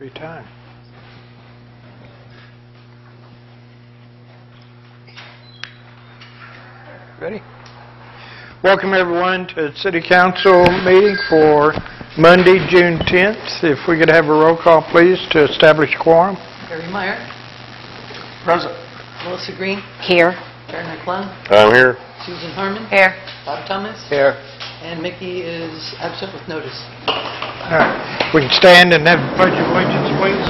Must be time. Ready? Welcome, everyone, to the City Council meeting for Monday, June 10th. If we could have a roll call, please, to establish quorum. Gary Meyer, Present. Melissa Greene, Here. Karen McClung, I'm here. Susan Harman, Here. Bob Thomas, Here. and Mickey is absent with notice. All right, we can stand and have pledge of allegiance, please.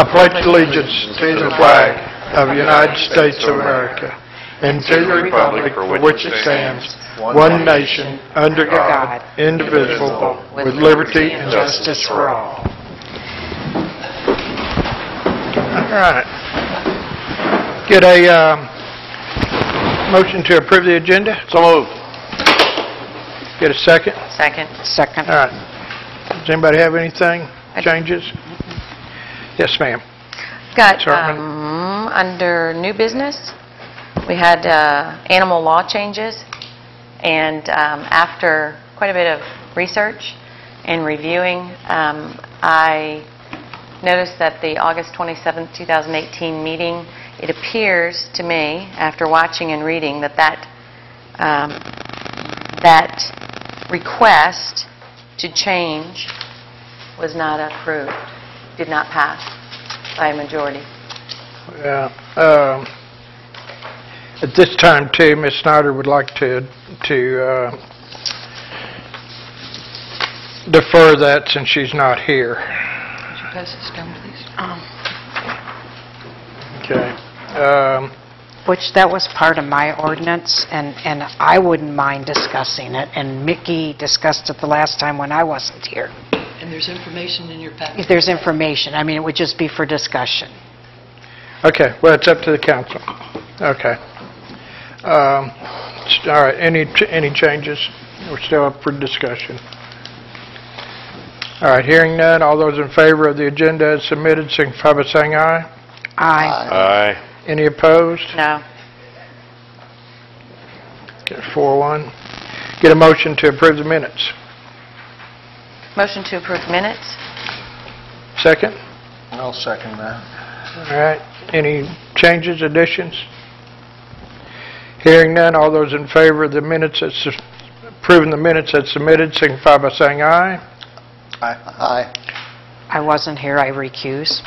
I pledge allegiance to the flag of the United States of America and to the republic for which it stands, one nation, under God, indivisible, with liberty and justice for all. All right. Get a um, motion to approve the agenda? So moved. Get a second? Second. Second. All right. Does anybody have anything, changes? Yes, ma'am. Got, Sertman. um, under new business, we had uh, animal law changes, and um, after quite a bit of research and reviewing, um, I noticed that the August 27, 2018 meeting, it appears to me, after watching and reading, that that, um, that request to change was not approved, did not pass by a majority. Yeah. um, At this time, too, Ms. Schneider would like to to uh, defer that since she's not here. Would you pass this down, please? Okay. Um, Which, that was part of my ordinance, and, and I wouldn't mind discussing it, and Mickey discussed it the last time when I wasn't here. And there's information in your packet. If there's information, I mean, it would just be for discussion. Okay, well, it's up to the council. Okay. Um, s- All right, any ch- any changes? We're still up for discussion. All right, hearing none, all those in favor of the agenda as submitted, signify by saying aye. Aye. Aye. Any opposed? No. Okay, Four one. Get a motion to approve the minutes. Motion to approve minutes? Second? I'll second that. All right, any changes, additions? Hearing none, all those in favor of the minutes, as sus- approving the minutes as submitted, signify by saying aye. aye. Aye. I wasn't here, I recuse.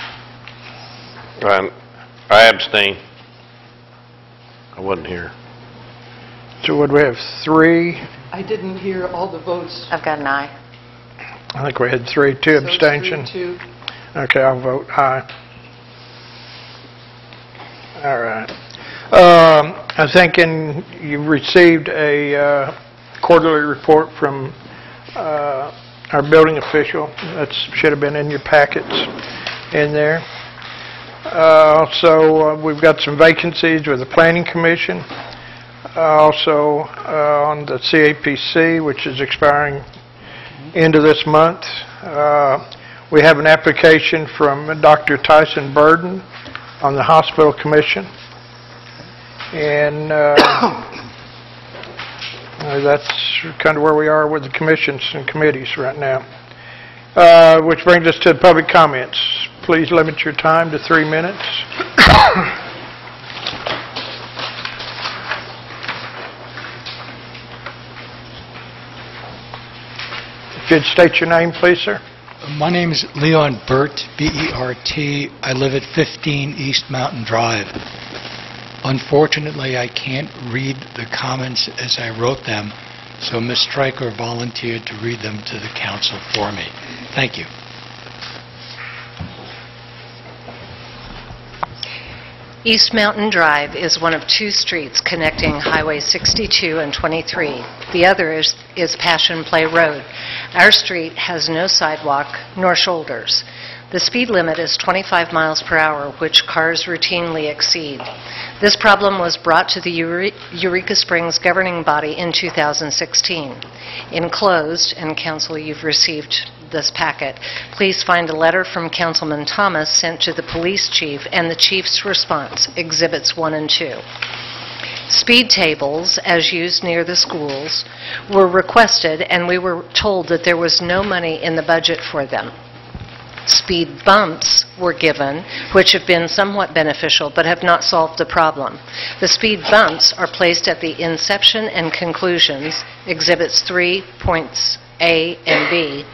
Um, I abstain. I wasn't here. So would we have three? I didn't hear all the votes. I've got an aye. I think we had three, two So it's three, abstentions. two. Okay, I'll vote aye. All right. Um, I think in, you received a uh, quarterly report from uh, our building official. That should have been in your packets in there. Uh, Also, uh, we've got some vacancies with the Planning Commission. Uh, Also, on the CAPC, which is expiring end of this month. We have an application from Dr. Tyson Burden on the Hospital Commission. And uh, that's kind of where we are with the commissions and committees right now. Uh, Which brings us to public comments. Please limit your time to three minutes. If you'd state your name, please, sir. My name is Leon Burt, B-E-R-T. I live at 15 East Mountain Drive. Unfortunately, I can't read the comments as I wrote them, so Ms. Stryker volunteered to read them to the council for me. Thank you. East Mountain Drive is one of two streets connecting Highway 62 and 23. The other is is Passion Play Road. Our street has no sidewalk nor shoulders. The speed limit is 25 miles per hour, which cars routinely exceed. This problem was brought to the Eure- Eureka Springs governing body in 2016. Enclosed, and council, you've received this packet, please find a letter from Councilman Thomas sent to the police chief and the chief's response, Exhibits 1 and 2. Speed tables, as used near the schools, were requested, and we were told that there was no money in the budget for them. Speed bumps were given, which have been somewhat beneficial but have not solved the problem. The speed bumps are placed at the inception and conclusions, Exhibits 3, points A and B,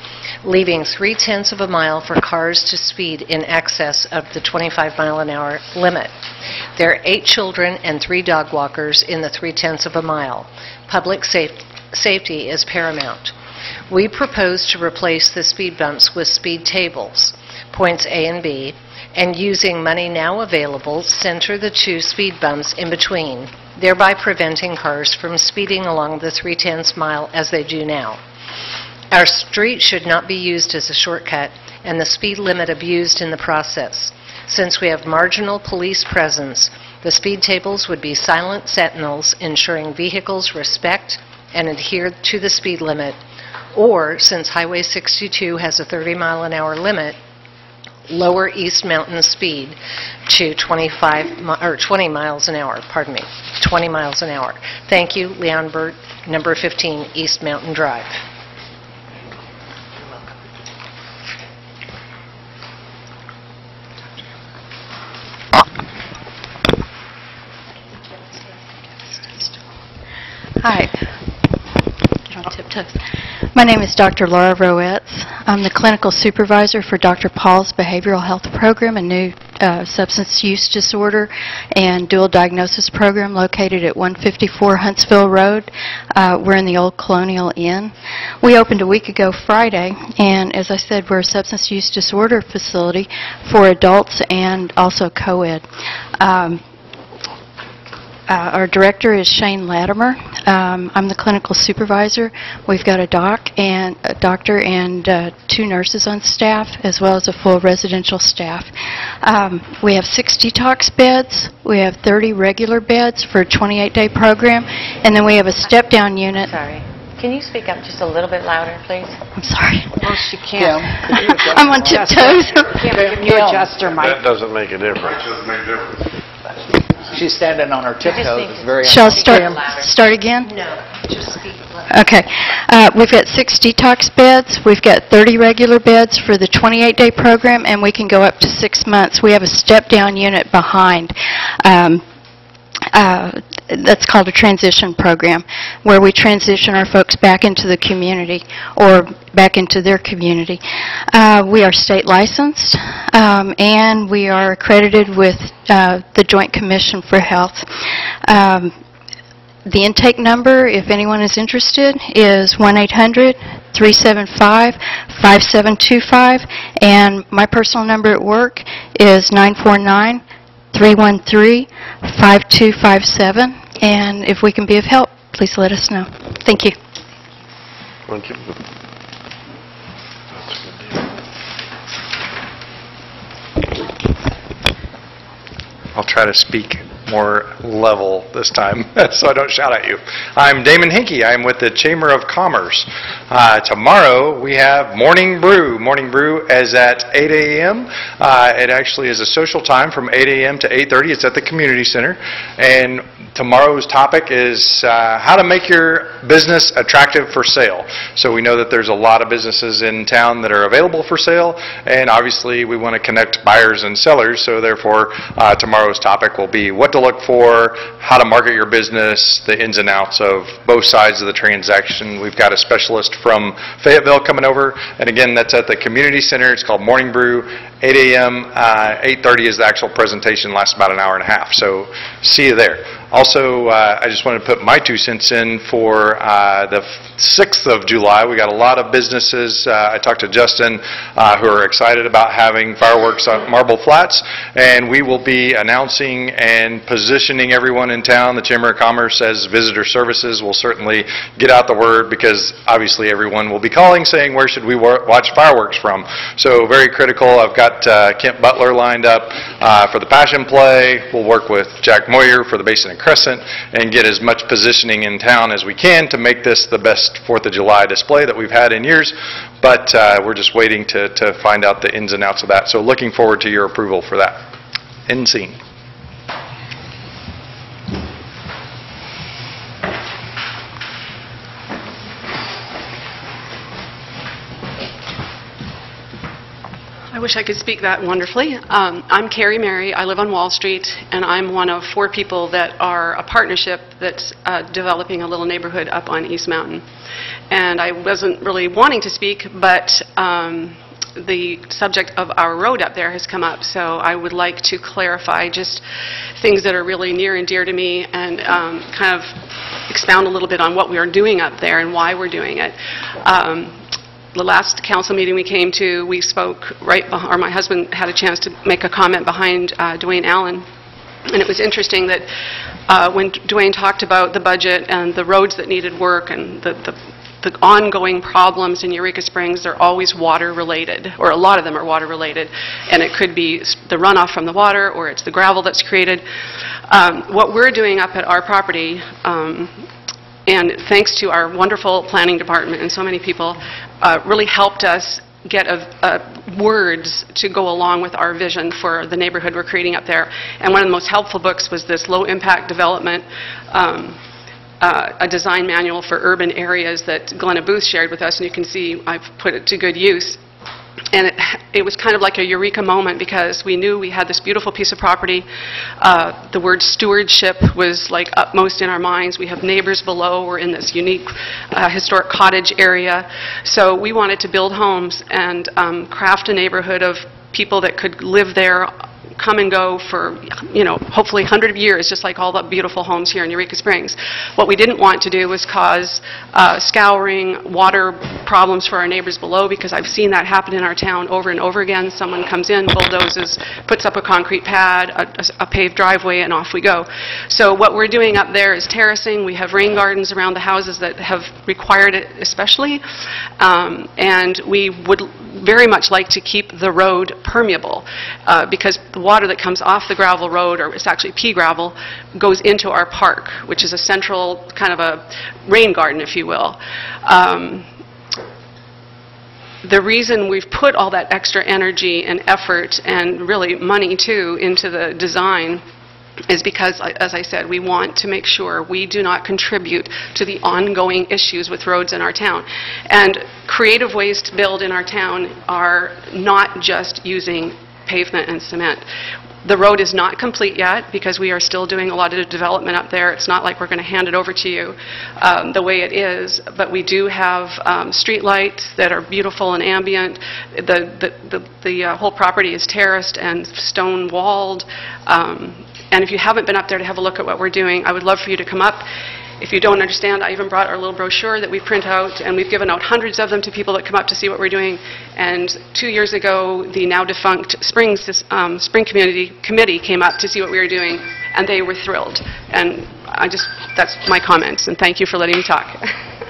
leaving three-tenths of a mile for cars to speed in excess of the 25 mile an hour limit. There are eight children and three dog walkers in the three-tenths of a mile. Public saf- safety is paramount. We propose to replace the speed bumps with speed tables, points A and B, and using money now available, center the two speed bumps in between, thereby preventing cars from speeding along the three-tenths mile as they do now. Our street should not be used as a shortcut and the speed limit abused in the process. Since we have marginal police presence, the speed tables would be silent sentinels ensuring vehicles respect and adhere to the speed limit, or, since Highway 62 has a 30 mile an hour limit, lower East Mountain speed to 25, mi- or 20 miles an hour, pardon me, 20 miles an hour. Thank you, Leon Burt, number 15 East Mountain Drive. Hi. On tiptoes. My name is Dr. Laura Roetz. I'm the clinical supervisor for Dr. Paul's Behavioral Health Program, a new uh, substance use disorder and dual diagnosis program located at 154 Huntsville Road. Uh, We're in the old Colonial Inn. We opened a week ago Friday, and as I said, we're a substance use disorder facility for adults and also co-ed. Um, uh, Our director is Shane Latimer. Um, I'm the clinical supervisor. We've got a doc and, a doctor and uh, two nurses on staff, as well as a full residential staff. Um, We have six detox beds, we have 30 regular beds for a 28-day program, and then we have a step-down unit. Sorry. Can you speak up just a little bit louder, please? I'm sorry. Well, she can't. I'm on tiptoes. Can you adjust her mic? That doesn't make a difference. She's standing on her tiptoes, it's very... Shall I start, start again? No, just speak. Okay. Uh, We've got six detox beds, we've got 30 regular beds for the 28-day program, and we can go up to six months. We have a step-down unit behind. Um, uh, That's called a transition program, where we transition our folks back into the community or back into their community. Uh, We are state licensed, um, and we are accredited with uh, the Joint Commission for Health. Um, the intake number, if anyone is interested, is 1-800-375-5725, and my personal number at work is 949-313-5257, and if we can be of help, please let us know. Thank you. Thank you- I'll try to speak more level this time, so I don't shout at you. I'm Damon Hinkey. I'm with the Chamber of Commerce. Uh, Tomorrow, we have Morning Brew. Morning Brew is at 8 a.m. Uh, It actually is a social time from 8 a.m. to 8:30. It's at the community center. And tomorrow's topic is uh, how to make your business attractive for sale. So we know that there's a lot of businesses in town that are available for sale, and obviously, we want to connect buyers and sellers, so therefore, uh, tomorrow's topic will be what to look for, how to market your business, the ins and outs of both sides of the transaction. We've got a specialist from Fayetteville coming over, and again, that's at the community center. It's called Morning Brew, 8 a.m., uh, 8:30 is the actual presentation, lasts about an hour and a half, so see you there. Also, uh, I just wanted to put my two cents in for uh, the 6th of July. We got a lot of businesses, uh, I talked to Justin, uh, who are excited about having fireworks on Marble Flats, and we will be announcing and positioning everyone in town. The Chamber of Commerce, as visitor services, will certainly get out the word, because obviously everyone will be calling, saying, where should we watch fireworks from? So very critical. I've got uh, Kent Butler lined up uh, for the Passion Play. We'll work with Jack Moyer for the Basin Crescent and get as much positioning in town as we can to make this the best Fourth of July display that we've had in years. But uh, we're just waiting to to find out the ins and outs of that. So looking forward to your approval for that. End scene. I wish I could speak that wonderfully. Um, I'm Carrie Mary. I live on Wall Street, and I'm one of four people that are a partnership that's uh, developing a little neighborhood up on East Mountain. And I wasn't really wanting to speak, but um, the subject of our road up there has come up, so I would like to clarify just things that are really near and dear to me and um, kind of expound a little bit on what we are doing up there and why we're doing it. Um, the last council meeting we came to, we spoke right, or my husband had a chance to make a comment behind uh, Dwayne Allen. And it was interesting that uh, when Dwayne talked about the budget and the roads that needed work and the the the ongoing problems in Eureka Springs, they're always water-related, or a lot of them are water-related. And it could be the runoff from the water, or it's the gravel that's created. Um, What we're doing up at our property, um, and thanks to our wonderful planning department and so many people, uh, really helped us get a- a words to go along with our vision for the neighborhood we're creating up there. And one of the most helpful books was this low-impact development, um, uh, a design manual for urban areas that Glenna Booth shared with us, and you can see I've put it to good use. And it, it was kind of like a eureka moment because we knew we had this beautiful piece of property. Uh, The word stewardship was like upmost in our minds. We have neighbors below. We're in this unique uh, historic cottage area. So we wanted to build homes and um, craft a neighborhood of people that could live there come and go for, you know, hopefully 100 years, just like all the beautiful homes here in Eureka Springs. What we didn't want to do was cause uh, scouring, water problems for our neighbors below, because I've seen that happen in our town over and over again. Someone comes in, bulldozes, puts up a concrete pad, a- a paved driveway, and off we go. So what we're doing up there is terracing. We have rain gardens around the houses that have required it especially, Um, and we would very much like to keep the road permeable, uh, because the water that comes off the gravel road, or it's actually pea gravel, goes into our park, which is a central, kind of a rain garden, if you will. Um, the reason we've put all that extra energy and effort, and really money too, into the design is because, as I said, we want to make sure we do not contribute to the ongoing issues with roads in our town. And creative ways to build in our town are not just using pavement and cement. The road is not complete yet, because we are still doing a lot of development up there. It's not like we're going to hand it over to you um, the way it is, but we do have um, streetlights that are beautiful and ambient. The the the the uh, whole property is terraced and stone-walled. Um, And if you haven't been up there to have a look at what we're doing, I would love for you to come up. If you don't understand, I even brought our little brochure that we print out, and we've given out hundreds of them to people that come up to see what we're doing. And two years ago, the now defunct Springs, um, Spring Community Committee came up to see what we were doing, and they were thrilled. And I just, that's my comments, and thank you for letting me talk.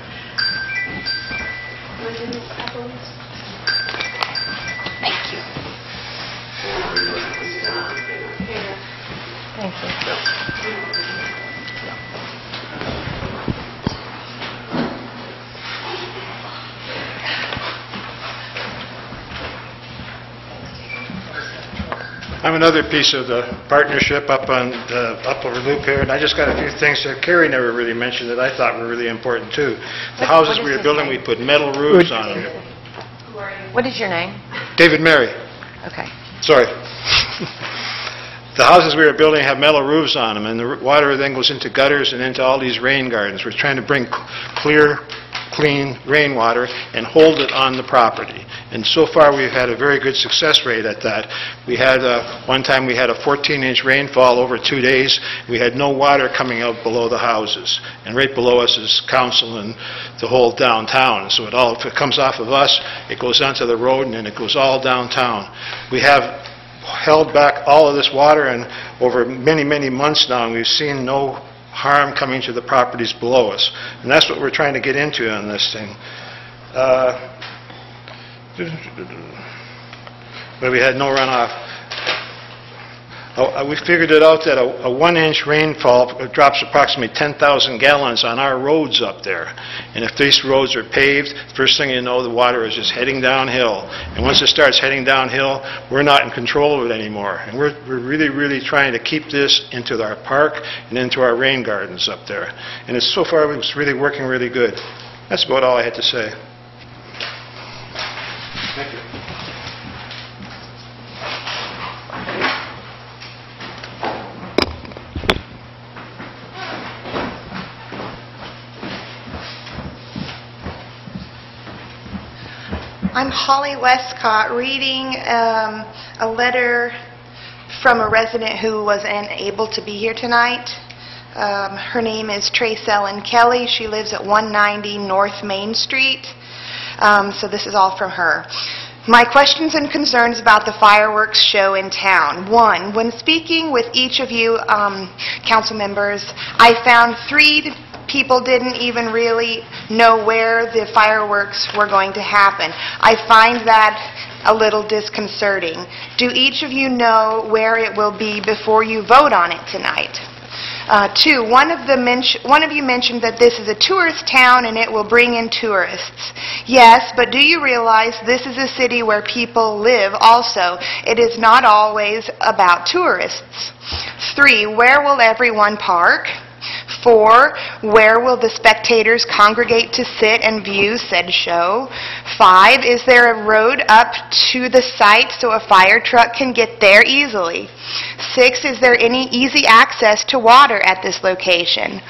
Thank you. I'm another piece of the partnership up on the upper loop here, and I just got a few things that Kerry never really mentioned that I thought were really important, too. The What- houses what we is were his building, name? we put metal roofs on them. What is your name? David Mary, Okay. sorry. The houses we were building have metal roofs on them, and the water then goes into gutters and into all these rain gardens. We're trying to bring clear, clean rainwater and hold it on the property. And so far, we've had a very good success rate at that. We had, uh, one time, we had a 14-inch rainfall over two days. We had no water coming out below the houses. And right below us is council and the whole downtown. So it all, if it comes off of us, it goes onto the road, and then it goes all downtown. We have held back all of this water, and over many, many months now, and we've seen no harm coming to the properties below us. And that's what we're trying to get into on this thing. Uh, But we had no runoff. Oh, uh, We figured it out that a a one-inch rainfall drops approximately 10,000 gallons on our roads up there. And if these roads are paved, first thing you know, the water is just heading downhill. And once it starts heading downhill, we're not in control of it anymore. And we're we're really, really trying to keep this into our park and into our rain gardens up there. And it's, so far, it's really working really good. That's about all I had to say. I'm Holly Westcott, reading um, a letter from a resident who was unable to be here tonight. Um, Her name is Trace Ellen Kelly. She lives at 190 North Main Street. Um, So this is all from her. My questions and concerns about the fireworks show in town. One, when speaking with each of you um, council members, I found three people didn't even really know where the fireworks were going to happen. I find that a little disconcerting. Do each of you know where it will be before you vote on it tonight? Uh, Two, one of the one of you mentioned that this is a tourist town and it will bring in tourists. Yes, but do you realize this is a city where people live also? It is not always about tourists. Three, where will everyone park? Four, where will the spectators congregate to sit and view said show? Five, is there a road up to the site so a fire truck can get there easily? Six, is there any easy access to water at this location?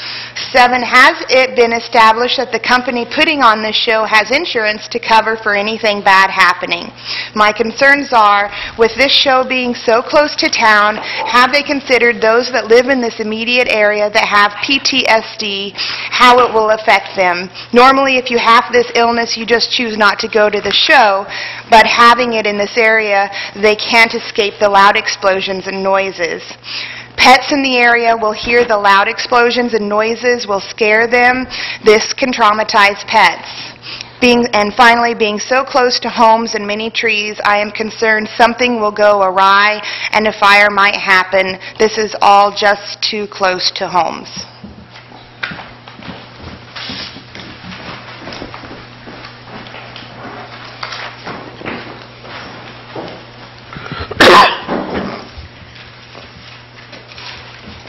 Seven, has it been established that the company putting on this show has insurance to cover for anything bad happening? My concerns are, with this show being so close to town, have they considered those that live in this immediate area that have PTSD, how it will affect them? Normally, if you have this illness, you just choose not to go to the show, but having it in this area, they can't escape the loud explosions and noises. Pets in the area will hear the loud explosions and noises, will scare them. This can traumatize pets. Being, and finally, being so close to homes and many trees, I am concerned something will go awry and a fire might happen. This is all just too close to homes.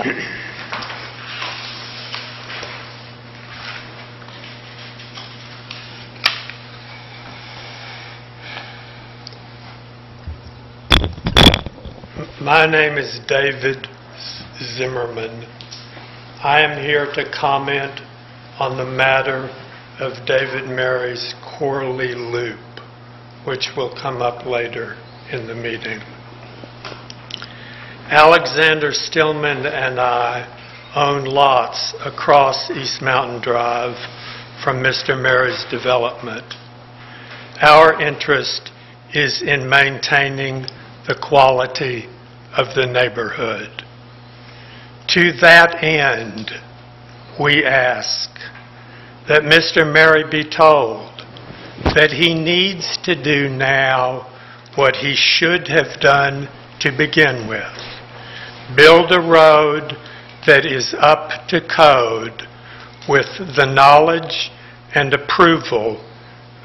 My name is David Zimmerman. I am here to comment on the matter of David Mary's Corley Loop, which will come up later in the meeting. Alexander Stillman and I own lots across East Mountain Drive from Mr. Mary's development. Our interest is in maintaining the quality of the neighborhood. To that end, we ask that Mr. Mary be told that he needs to do now what he should have done to begin with. Build a road that is up to code with the knowledge and approval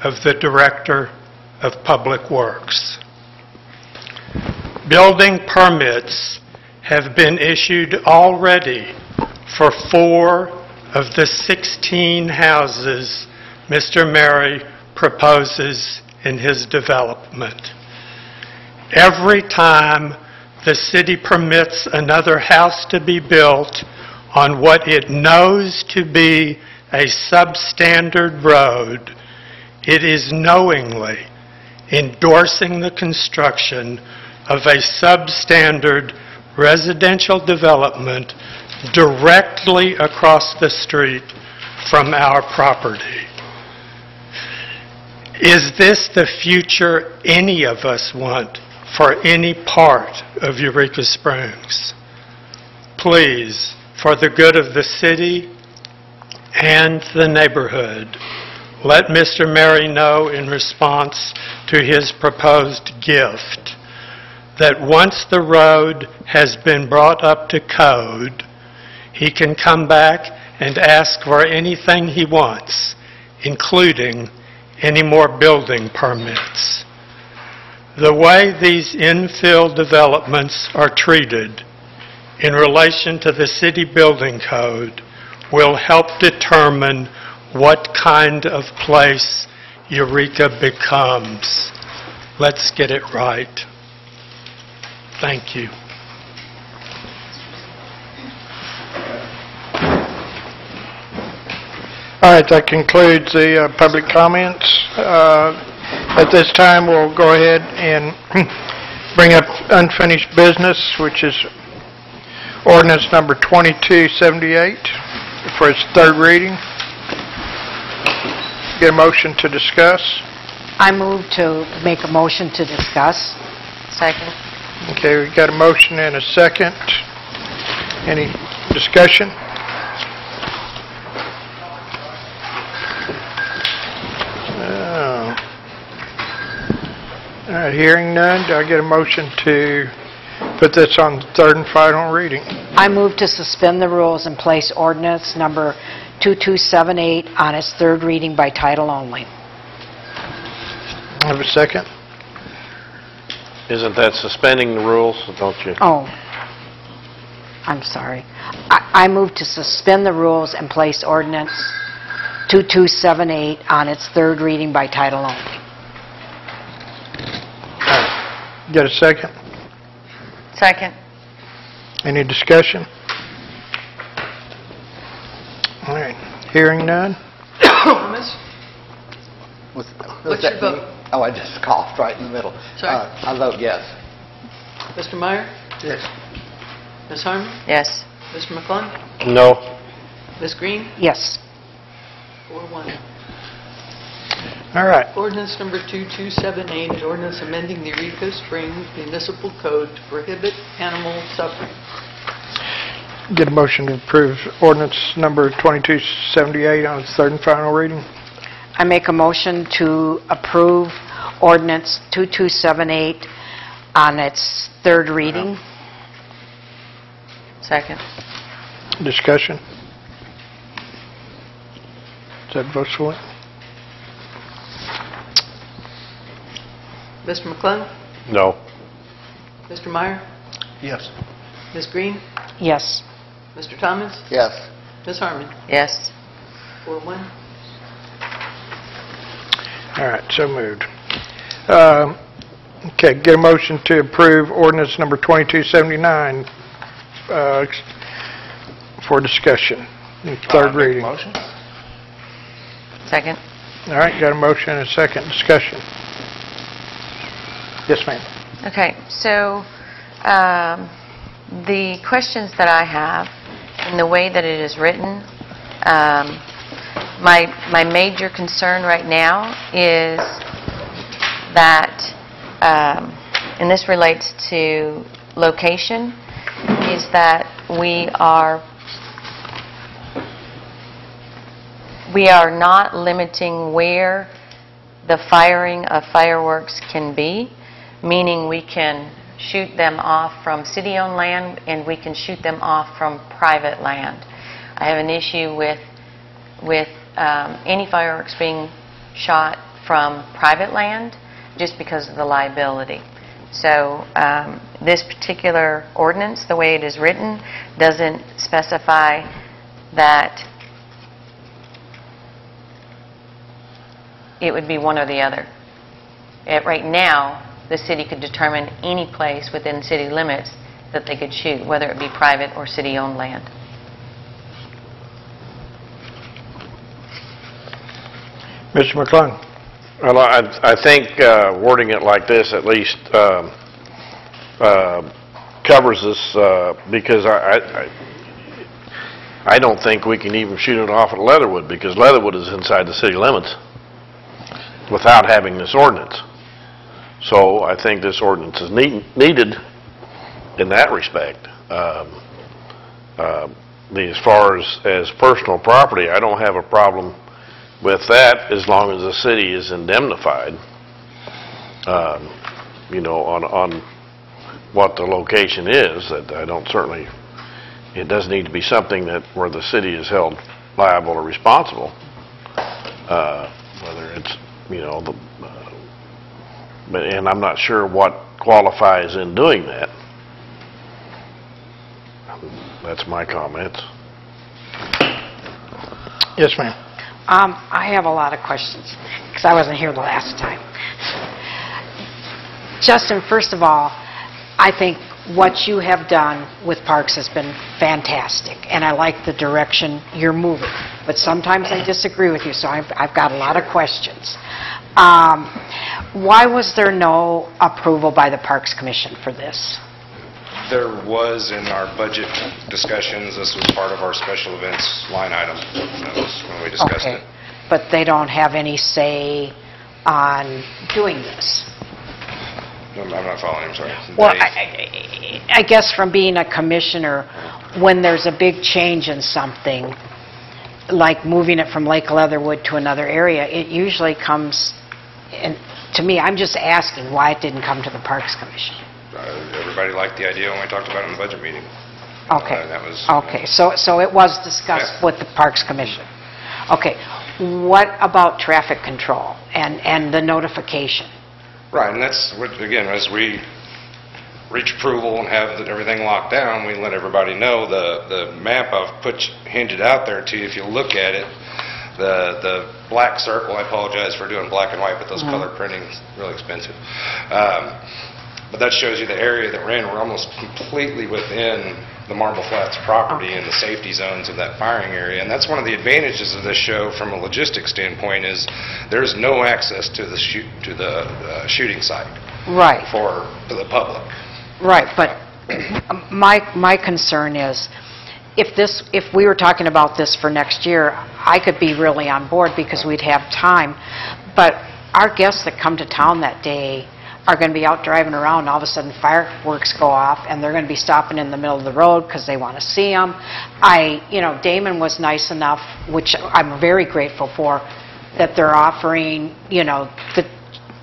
of the Director of Public Works. Building permits have been issued already for four of the 16 houses Mr. Mary proposes in his development. Every time the city permits another house to be built on what it knows to be a substandard road, it is knowingly endorsing the construction of a substandard residential development directly across the street from our property. Is this the future any of us want for any part of Eureka Springs? Please, for the good of the city and the neighborhood, let Mr. Mary know in response to his proposed gift that once the road has been brought up to code, he can come back and ask for anything he wants, including any more building permits. The way these infill developments are treated in relation to the city building code will help determine what kind of place Eureka becomes. Let's get it right. Thank you. All right, that concludes the uh, public comments. Uh, At this time, we'll go ahead and bring up unfinished business, which is ordinance number 2278 for its third reading. Get a motion to discuss. I move to make a motion to discuss. Second. Okay, we've got a motion and a second. Any discussion? Oh. All right, hearing none, do I get a motion to put this on third and final reading? I move to suspend the rules and place ordinance number 2278 on its third reading by title only. Have a second? Isn't that suspending the rules, don't you? Oh, I'm sorry. I I move to suspend the rules and place ordinance 2278 on its third reading by title only. Get a second? Second. Any discussion? All right, hearing none? Thomas? Was- What's was your that vote? me? Oh, I just coughed right in the middle. Sorry. Uh, I vote yes. Mr. Meyer? Yes. Ms. Harman? Yes. Mr. McClung? No. Ms. Greene? Yes. Four one. All right, Ordinance number 2278 is ordinance amending the Eureka Springs Municipal Code to prohibit animal suffering. get a motion to approve ordinance number 2278 on its third and final reading. I make a motion to approve ordinance 2278 on its third reading. Second. Discussion? Is that vote sweet? Mr. McClung? No. Mr. Meyer? Yes. Ms. Greene? Yes. Mr. Thomas? Yes. Ms. Harman? Yes. Four one. All right, so moved. Um, Okay, get a motion to approve ordinance number 2279 uh, for discussion, in third reading. All Motion? Second. right, got a motion and a second, discussion. Yes, ma'am. Okay, so um, the questions that I have, and the way that it is written, um, my, my major concern right now is that, um, and this relates to location, is that we are, we are not limiting where the firing of fireworks can be, meaning we can shoot them off from city-owned land and we can shoot them off from private land. I have an issue with, with um, any fireworks being shot from private land just because of the liability. So um, this particular ordinance, the way it is written, doesn't specify that it would be one or the other. At- Right now, the city could determine any place within city limits that they could shoot, whether it be private or city-owned land. Mr. McClung? Well, I, I think uh, wording it like this at least um, uh, covers this, uh, because I, I- I, I don't think we can even shoot it off at Leatherwood, because Leatherwood is inside the city limits without having this ordinance. So I think this ordinance is need- needed in that respect. Um, uh, the- As far as, as personal property, I don't have a problem with that as long as the city is indemnified, um, you know, on, on what the location is, that I don't certainly, it does need to be something that, where the city is held liable or responsible, uh, whether it's, you know, the, but, and I'm not sure what qualifies in doing that. That's my comments. Yes, ma'am. Um, I have a lot of questions, because I wasn't here the last time. Justin, first of all, I think what you have done with parks has been fantastic, and I like the direction you're moving. But sometimes I disagree with you, so I've I've got a lot of questions. Um, Why was there no approval by the Parks Commission for this? There was in our budget discussions, this was part of our special events line item. That was when we discussed Okay. it. But they don't have any say on doing this? I'm not following, I'm sorry. Well, I- I I guess from being a commissioner, when there's a big change in something, like moving it from Lake Leatherwood to another area, it usually comes, and to me, I'm just asking why it didn't come to the Parks Commission. uh, Everybody liked the idea when we talked about it in the budget meeting. Okay. Uh, That was... Okay, so, so it was discussed Yeah. with the Parks Commission? Okay. What about traffic control and, and the notification? Right, and that's, what again, as we reach approval and have everything locked down, we let everybody know. The, the map I've put, hinted out there to you, if you look at it, the, the black circle, I apologize for doing black and white, but those color printing's really expensive. Um, But that shows you the area that we're in. We're almost completely within the Marble Flats property and the safety zones of that firing area. And that's one of the advantages of this show from a logistics standpoint is there's no access to the shoot, to the uh, shooting site Right. for the public. Right, but my, my concern is, if this, if we were talking about this for next year, I could be really on board because we'd have time, but our guests that come to town that day are going to be out driving around, and all of a sudden fireworks go off, and they're going to be stopping in the middle of the road because they want to see them. I, you know, Damon was nice enough, which I'm very grateful for, that they're offering, you know, the,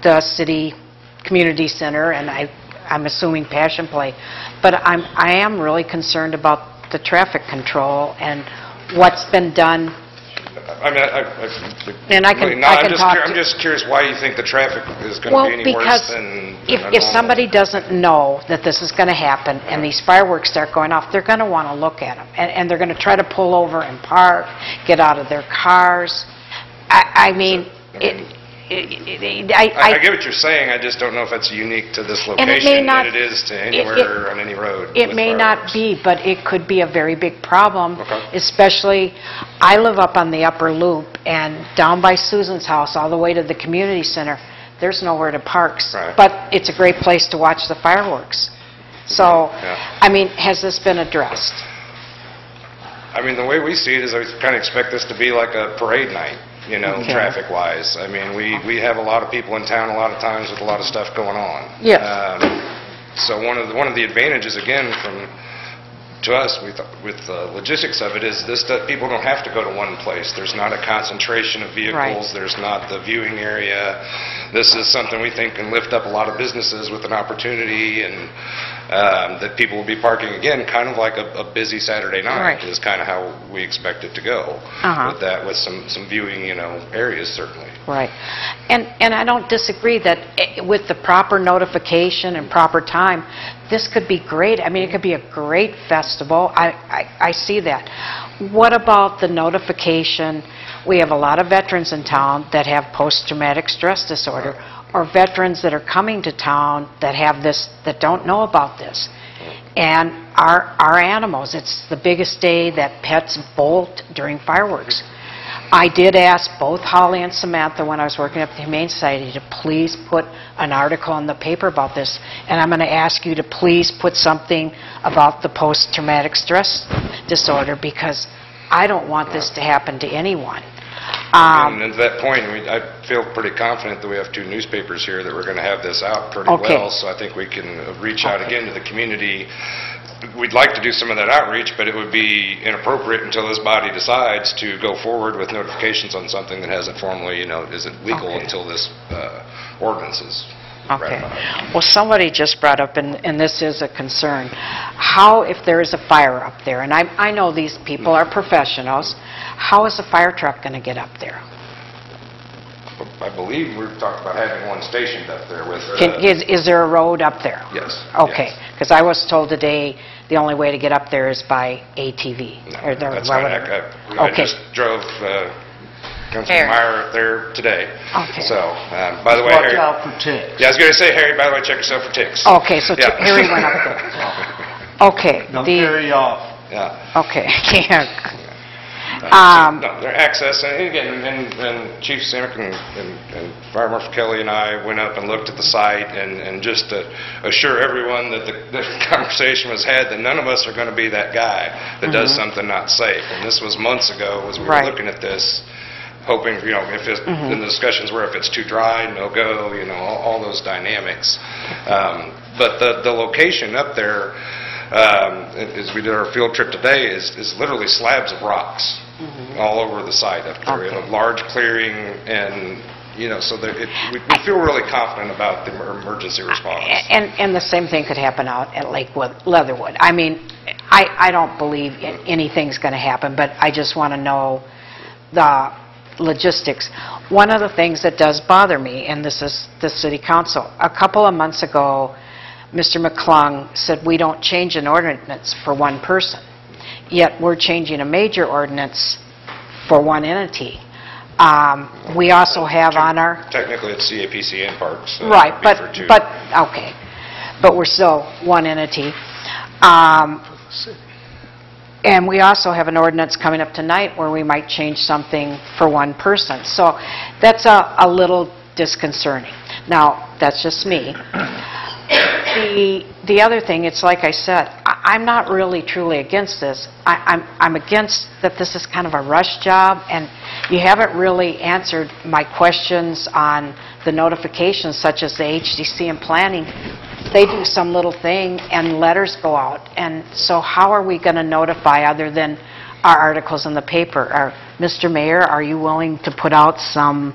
the city community center, and I, I'm assuming Passion Play. But I'm, I am really concerned about the traffic control and what's been done. I mean, I... I- And I can- really not. I I'm can just talk cur- I'm just curious why you think the traffic is going to be any worse because than... If, than a if normal- somebody doesn't know that this is going to happen and these fireworks start going off, they're going to want to look at them. And, and they're going to try to pull over and park, get out of their cars. I, I mean, it, it- it- I, I I I, get what you're saying, I just don't know if that's unique to this And it may location not- than it is to anywhere on any road. It with may not fireworks. be, but it could be a very big problem. Okay. Especially, I live up on the upper loop, and down by Susan's house, all the way to the community center, there's nowhere to park. Right. But it's a great place to watch the fireworks. So, Yeah. I mean, has this been addressed? I mean, the way we see it is I kind of expect this to be like a parade night, you know, Okay. traffic-wise. I mean, we, we have a lot of people in town a lot of times with a lot of stuff going on. Yes. Um, So one of, the one of the advantages, again, from, to us, with, with the logistics of it, is this, that people don't have to go to one place. There's not a concentration of vehicles, there's not the viewing area. This is something we think can lift up a lot of businesses with an opportunity, and um, that people will be parking, again, kind of like a a busy Saturday night, Right. is kind of how we expect it to go. Uh-huh. With that, with some, some viewing, you know, areas, certainly. Right. And, and I don't disagree that eh, with the proper notification and proper time, this could be great. I mean, it could be a great festival. I, I, I see that. What about the notification? We have a lot of veterans in town that have post-traumatic stress disorder, or veterans that are coming to town that have this, that don't know about this. And our, our animals, it's the biggest day that pets bolt during fireworks. I did ask both Holly and Samantha when I was working at the Humane Society to please put an article in the paper about this, and I'm going to ask you to please put something about the post-traumatic stress disorder, because I don't want this to happen to anyone. Um, And at that point, we- I feel pretty confident that we have two newspapers here that we're going to have this out pretty Okay. well, so I think we can uh, reach out again to the community. We'd like to do some of that outreach, but it would be inappropriate until this body decides to go forward with notifications on something that hasn't formally, you know, isn't legal Okay. until this uh, ordinance is Okay. Well, somebody just brought up, and and this is a concern, how if there is a fire up there, and I I know these people are professionals, how is a fire truck going to get up there? I believe we've talked about having one stationed up there with... uh, Can- Is is there a road up there? Yes. Okay, yes. because I was told today the only way to get up there is by ATV. or That's. I whatever. I- I Okay. just drove uh, Councilman Harry. Meyer there today. Okay. So, um, by the way, Watch Harry... out for ticks. Yeah, I was going to say, Harry, by the way, check yourself for ticks. Okay, so Yeah. Harry went up there. Okay. Don't the- carry off. Yeah. Okay, yeah. Um, No, their access, and again, and and Chief Simic and and- and Fire Marshal Kelly and I went up and looked at the site, and and just to assure everyone that the the conversation was had, that none of us are going to be that guy that does Mhm. something not safe. And this was months ago, as we were Right. looking at this, hoping, you know, if, it- Mhm. and the discussions were if it's too dry, no go, you know, all all those dynamics. Um, But the the location up there, um, as we did our field trip today, is is literally slabs of rocks all over the site up there. We have a large clearing and, you know, so that it, we we feel really confident about the emergency response. And, and the same thing could happen out at Lakewood, Leatherwood. I mean, I, I don't believe anything's going to happen, but I just want to know the logistics. One of the things that does bother me, and this is the city council, a couple of months ago, Mr. McClung said, "We don't change an ordinance for one person." Yet we're changing a major ordinance for one entity. Um, We also have on our... Technically, it's CAPC and Parks. so Right, it'd be but, for two. but, okay, but we're still one entity. Um, And we also have an ordinance coming up tonight where we might change something for one person. So that's a, a little disconcerting. Now, that's just me. The, the other thing, it's like I said, I- I'm not really truly against this. I- I'm, I'm against that this is kind of a rush job, and you haven't really answered my questions on the notifications such as the HDC and planning. They do some little thing and letters go out, and so how are we going to notify other than our articles in the paper? Are, Mr. Mayor, are you willing to put out some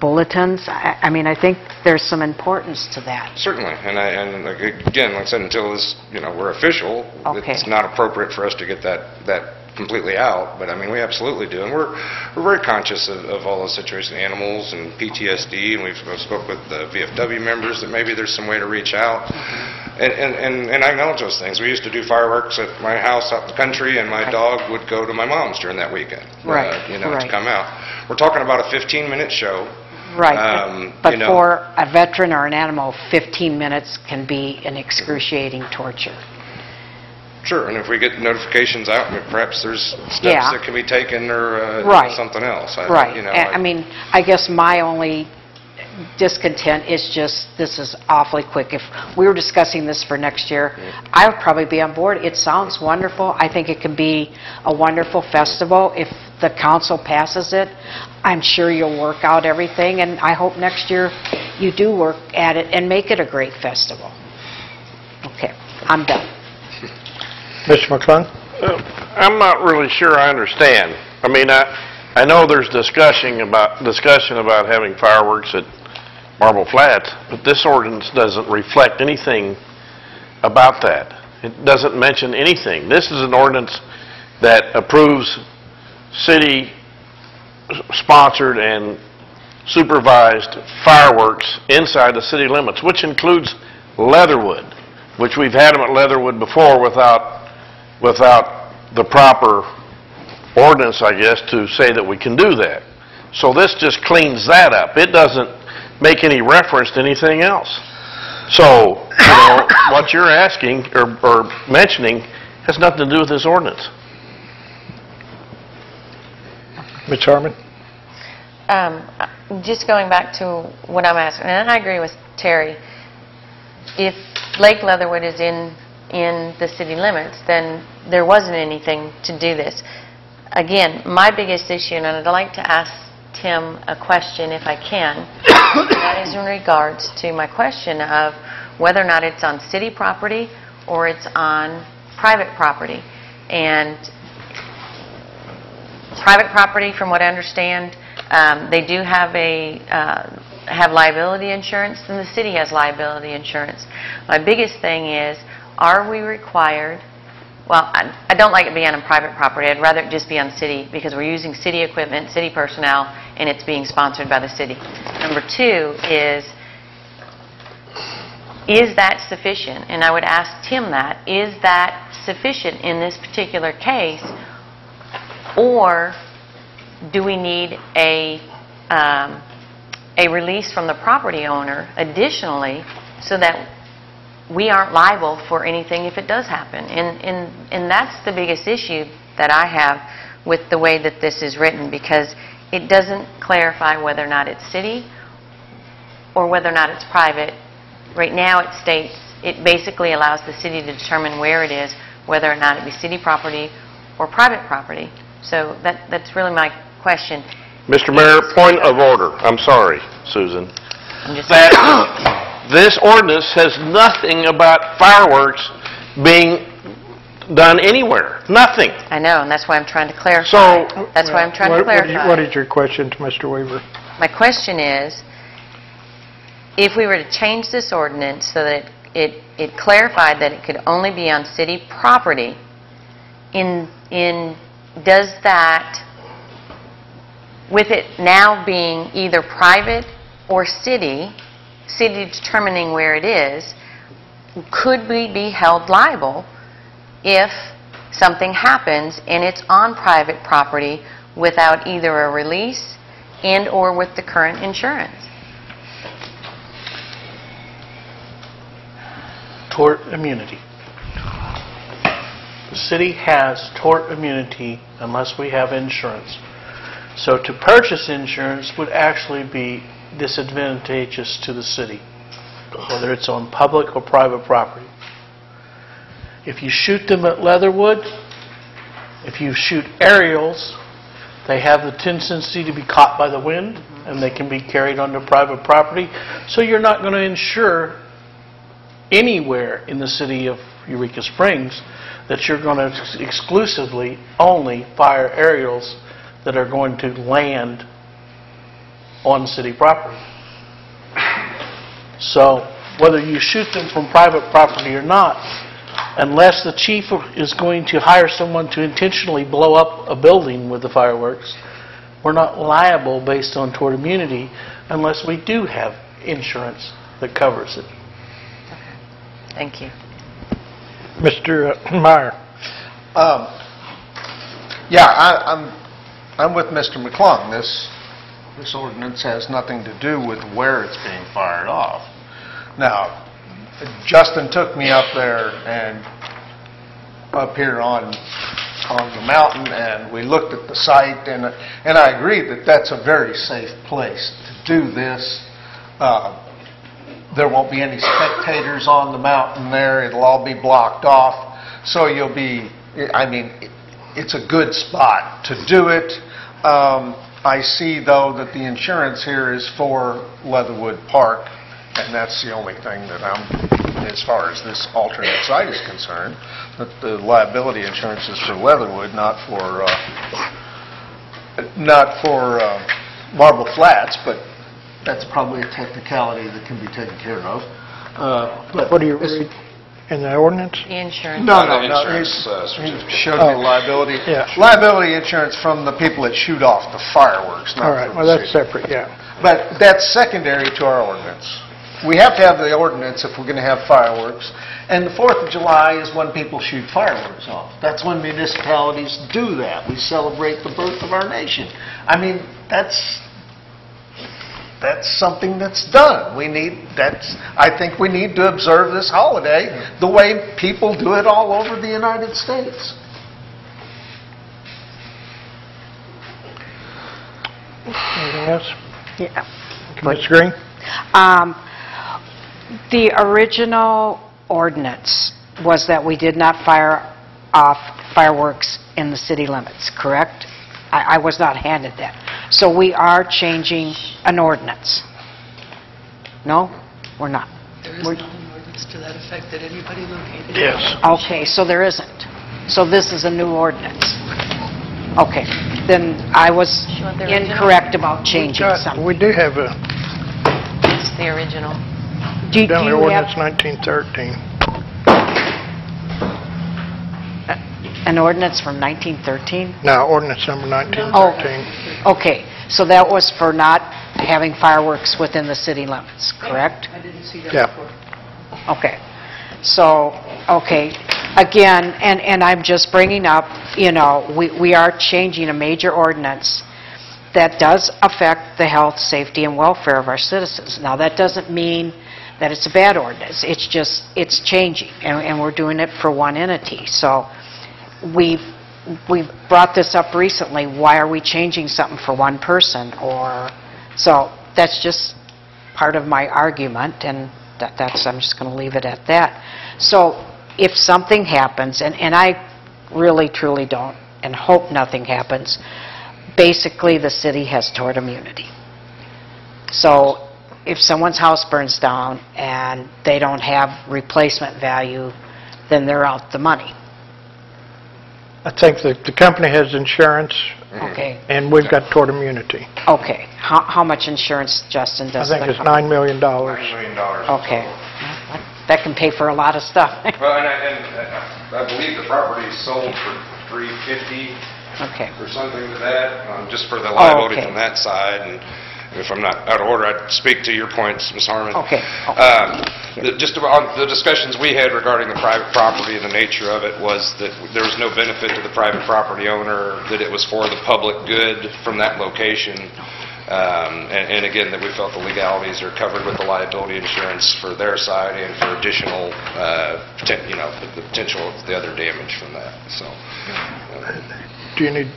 bulletins? I I mean, I think there's some importance to that. Certainly, and I, and like, again, like I said, until this, you know, we're official, Okay. it's not appropriate for us to get that, that completely out, but I mean, we absolutely do, and we're, we're very conscious of, of all those situations, animals and PTSD, and we've spoke with the VFW members that maybe there's some way to reach out, and, and, and and I acknowledge those things. We used to do fireworks at my house out in the country, and my dog would go to my mom's during that weekend. uh, Right, You know, to come out. We're talking about a 15-minute show. Right, Um, but- you know- for a veteran or an animal, 15 minutes can be an excruciating torture. Sure, and if we get notifications out, perhaps there's steps Yeah. that can be taken or uh, Right. something else. I- Right. you know, I I mean, I guess my only discontent is just, this is awfully quick. If we were discussing this for next year, I would probably be on board. It sounds wonderful. I think it can be a wonderful festival. If the council passes it, I'm sure you'll work out everything, and I hope next year you do work at it and make it a great festival. Okay, I'm done. Mr. McClung? Uh, I'm not really sure I understand. I mean, I, I know there's discussion about, discussion about having fireworks at Marble Flats, but this ordinance doesn't reflect anything about that. It doesn't mention anything. This is an ordinance that approves city-sponsored and supervised fireworks inside the city limits, which includes Leatherwood, which we've had them at Leatherwood before without, without the proper ordinance, I guess, to say that we can do that. So this just cleans that up. It doesn't make any reference to anything else. So, you know, what you're asking or, or mentioning has nothing to do with this ordinance. Ms. Harman? Um, Just going back to what I'm asking, and I agree with Terry, if Lake Leatherwood is in, in the city limits, then there wasn't anything to do this. Again, my biggest issue, and I'd like to ask Tim a question if I can, that is in regards to my question of whether or not it's on city property or it's on private property. And private property, from what I understand, um, they do have a, uh, have liability insurance, and the city has liability insurance. My biggest thing is, are we required, well, I I don't like it being on private property, I'd rather it just be on city, because we're using city equipment, city personnel, and it's being sponsored by the city. Number two is, is that sufficient? And I would ask Tim that, is that sufficient in this particular case? Or do we need a, um, a release from the property owner additionally so that we aren't liable for anything if it does happen? And, and, and that's the biggest issue that I have with the way that this is written, because it doesn't clarify whether or not it's city or whether or not it's private. Right now, it states, it basically allows the city to determine where it is, whether or not it be city property or private property. So that, that's really my question. Mr. Mayor, point of order. I'm sorry, Susan. I'm just- That this ordinance says nothing about fireworks being done anywhere. Nothing. I know, and that's why I'm trying to clarify. So- That's why I'm trying to What- what is- clarify. What is your question to Mr. Weaver? My question is, if we were to change this ordinance so that it it clarified that it could only be on city property, in, in, does that, with it now being either private or city, city determining where it is, could we be held liable if something happens and it's on private property without either a release and/or with the current insurance? tort immunity. The city has tort immunity unless we have insurance. So to purchase insurance would actually be disadvantageous to the city, whether it's on public or private property. If you shoot them at Leatherwood, if you shoot aerials, they have the tendency to be caught by the wind, and they can be carried onto private property. So you're not going to insure anywhere in the city of Eureka Springs that you're going to exclusively only fire aerials that are going to land on city property. So whether you shoot them from private property or not, unless the chief is going to hire someone to intentionally blow up a building with the fireworks, we're not liable based on tort immunity unless we do have insurance that covers it. Okay. Thank you. Mr. Meyer? Um, Yeah, I- I'm, I'm with Mr. McClung. This, this ordinance has nothing to do with where it's being fired off. Now, Justin took me up there and up here on, on the mountain, and we looked at the site, and, and I agree that that's a very safe place to do this. Uh, There won't be any spectators on the mountain there, it'll all be blocked off, so you'll be, I mean, it's a good spot to do it. Um, I see, though, that the insurance here is for Leatherwood Park, and that's the only thing that I'm, as far as this alternate site is concerned, that the liability insurance is for Leatherwood, not for, uh, not for uh, Marble Flats, but that's probably a technicality that can be taken care of. Uh, but What do you it's- read in the ordinance? The insurance. No, no, no, insurance, uh, he certificate. showed me Oh. liability. Yeah. Liability insurance from the people that shoot off the fireworks, All not right, from well, the that's city. separate, yeah. But that's secondary to our ordinance. We have to have the ordinance if we're going to have fireworks. And the Fourth of July is when people shoot fireworks off. That's when municipalities do that. We celebrate the birth of our nation. I mean, that's, that's something that's done. We need, that's, I think we need to observe this holiday the way people do it all over the United States. Anything else? Yeah. Ms. Greene? Um, The original ordinance was that we did not fire off fireworks in the city limits, correct? I I was not handed that. So we are changing an ordinance. No? We're not? There is not an ordinance to that effect that anybody located. Yes. Okay, so there isn't. So this is a new ordinance. Okay, then I was You want the original? incorrect about changing Got- something. We do have a, It's the original. Do do down there, you ordinance have 1913. An ordinance from 1913? No, ordinance number 1913. Okay, so that was for not having fireworks within the city limits, correct? I didn't see that Yeah. before. Okay, so, okay, again, and, and I'm just bringing up, you know, we, we are changing a major ordinance that does affect the health, safety, and welfare of our citizens. Now, that doesn't mean that it's a bad ordinance, it's just, it's changing, and, and we're doing it for one entity. So, we, we've brought this up recently, why are we changing something for one person? Or, so that's just part of my argument, and that- that's, I'm just going to leave it at that. So if something happens, and and I really truly don't, and hope nothing happens, basically the city has tort immunity. So if someone's house burns down and they don't have replacement value, then they're out the money. I think the, the company has insurance, Okay, and we've got tort immunity. okay. How how much insurance, Justin, I does the think it's company- $9 million. $9 million. Okay. That can pay for a lot of stuff. Well, and I, and I I believe the property is sold for 350 Okay. or something to that, um, just for the Oh, liability okay. from that side, and if I'm not out of order, I'd speak to your points, Ms. Harman. Okay. Um, the- Just about the discussions we had regarding the private property and the nature of it was that there was no benefit to the private property owner, that it was for the public good from that location, Um, and and again, that we felt the legalities are covered with the liability insurance for their side and for additional, uh, poten- you know, the the potential of the other damage from that, so. Do you need,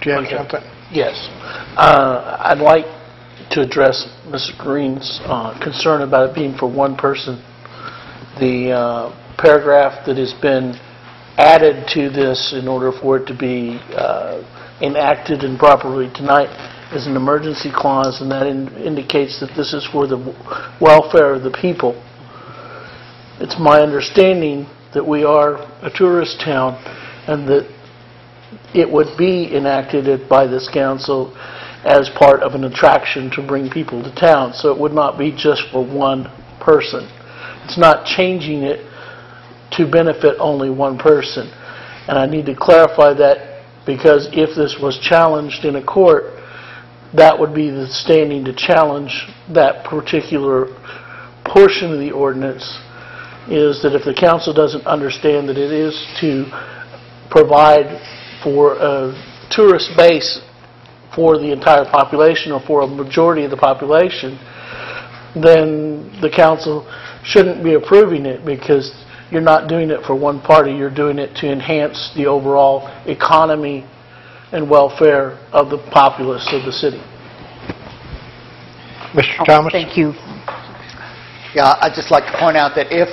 do you have Okay. something? Yes. Uh, I'd like to address Mr. Greene's uh, concern about it being for one person. The uh, paragraph that has been added to this in order for it to be uh, enacted and properly tonight is an emergency clause, and that in- indicates that this is for the welfare of the people. It's my understanding that we are a tourist town, and that it would be enacted by this council as part of an attraction to bring people to town, so it would not be just for one person. It's not changing it to benefit only one person. And I need to clarify that because if this was challenged in a court, that would be the standing to challenge that particular portion of the ordinance, is that if the council doesn't understand that it is to provide for a tourist base for the entire population or for a majority of the population, then the council shouldn't be approving it because you're not doing it for one party, you're doing it to enhance the overall economy and welfare of the populace of the city. Mr. Oh, Thomas? Thank you. Yeah, I'd just like to point out that if,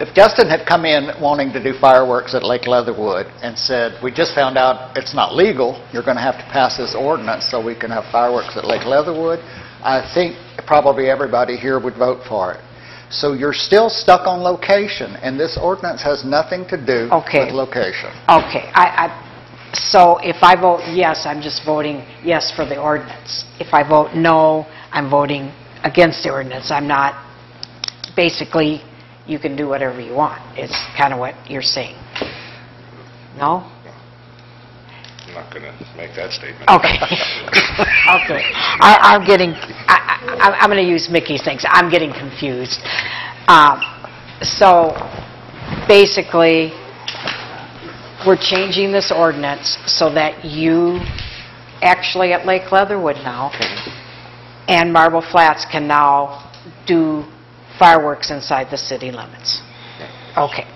if Justin had come in wanting to do fireworks at Lake Leatherwood and said, "We just found out it's not legal, you're going to have to pass this ordinance so we can have fireworks at Lake Leatherwood," I think probably everybody here would vote for it. So you're still stuck on location, and this ordinance has nothing to do Okay. with location. Okay, I, I, so if I vote yes, I'm just voting yes for the ordinance. If I vote no, I'm voting against the ordinance. I'm not, basically, you can do whatever you want. It's kind of what you're saying. No? I'm not going to make that statement. Okay. Okay. I, I'm getting, I, I, I'm going to use Mickey's things. I'm getting confused. Um, so, basically, we're changing this ordinance so that you, actually at Lake Leatherwood now, and Marble Flats can now do fireworks inside the city limits. Okay.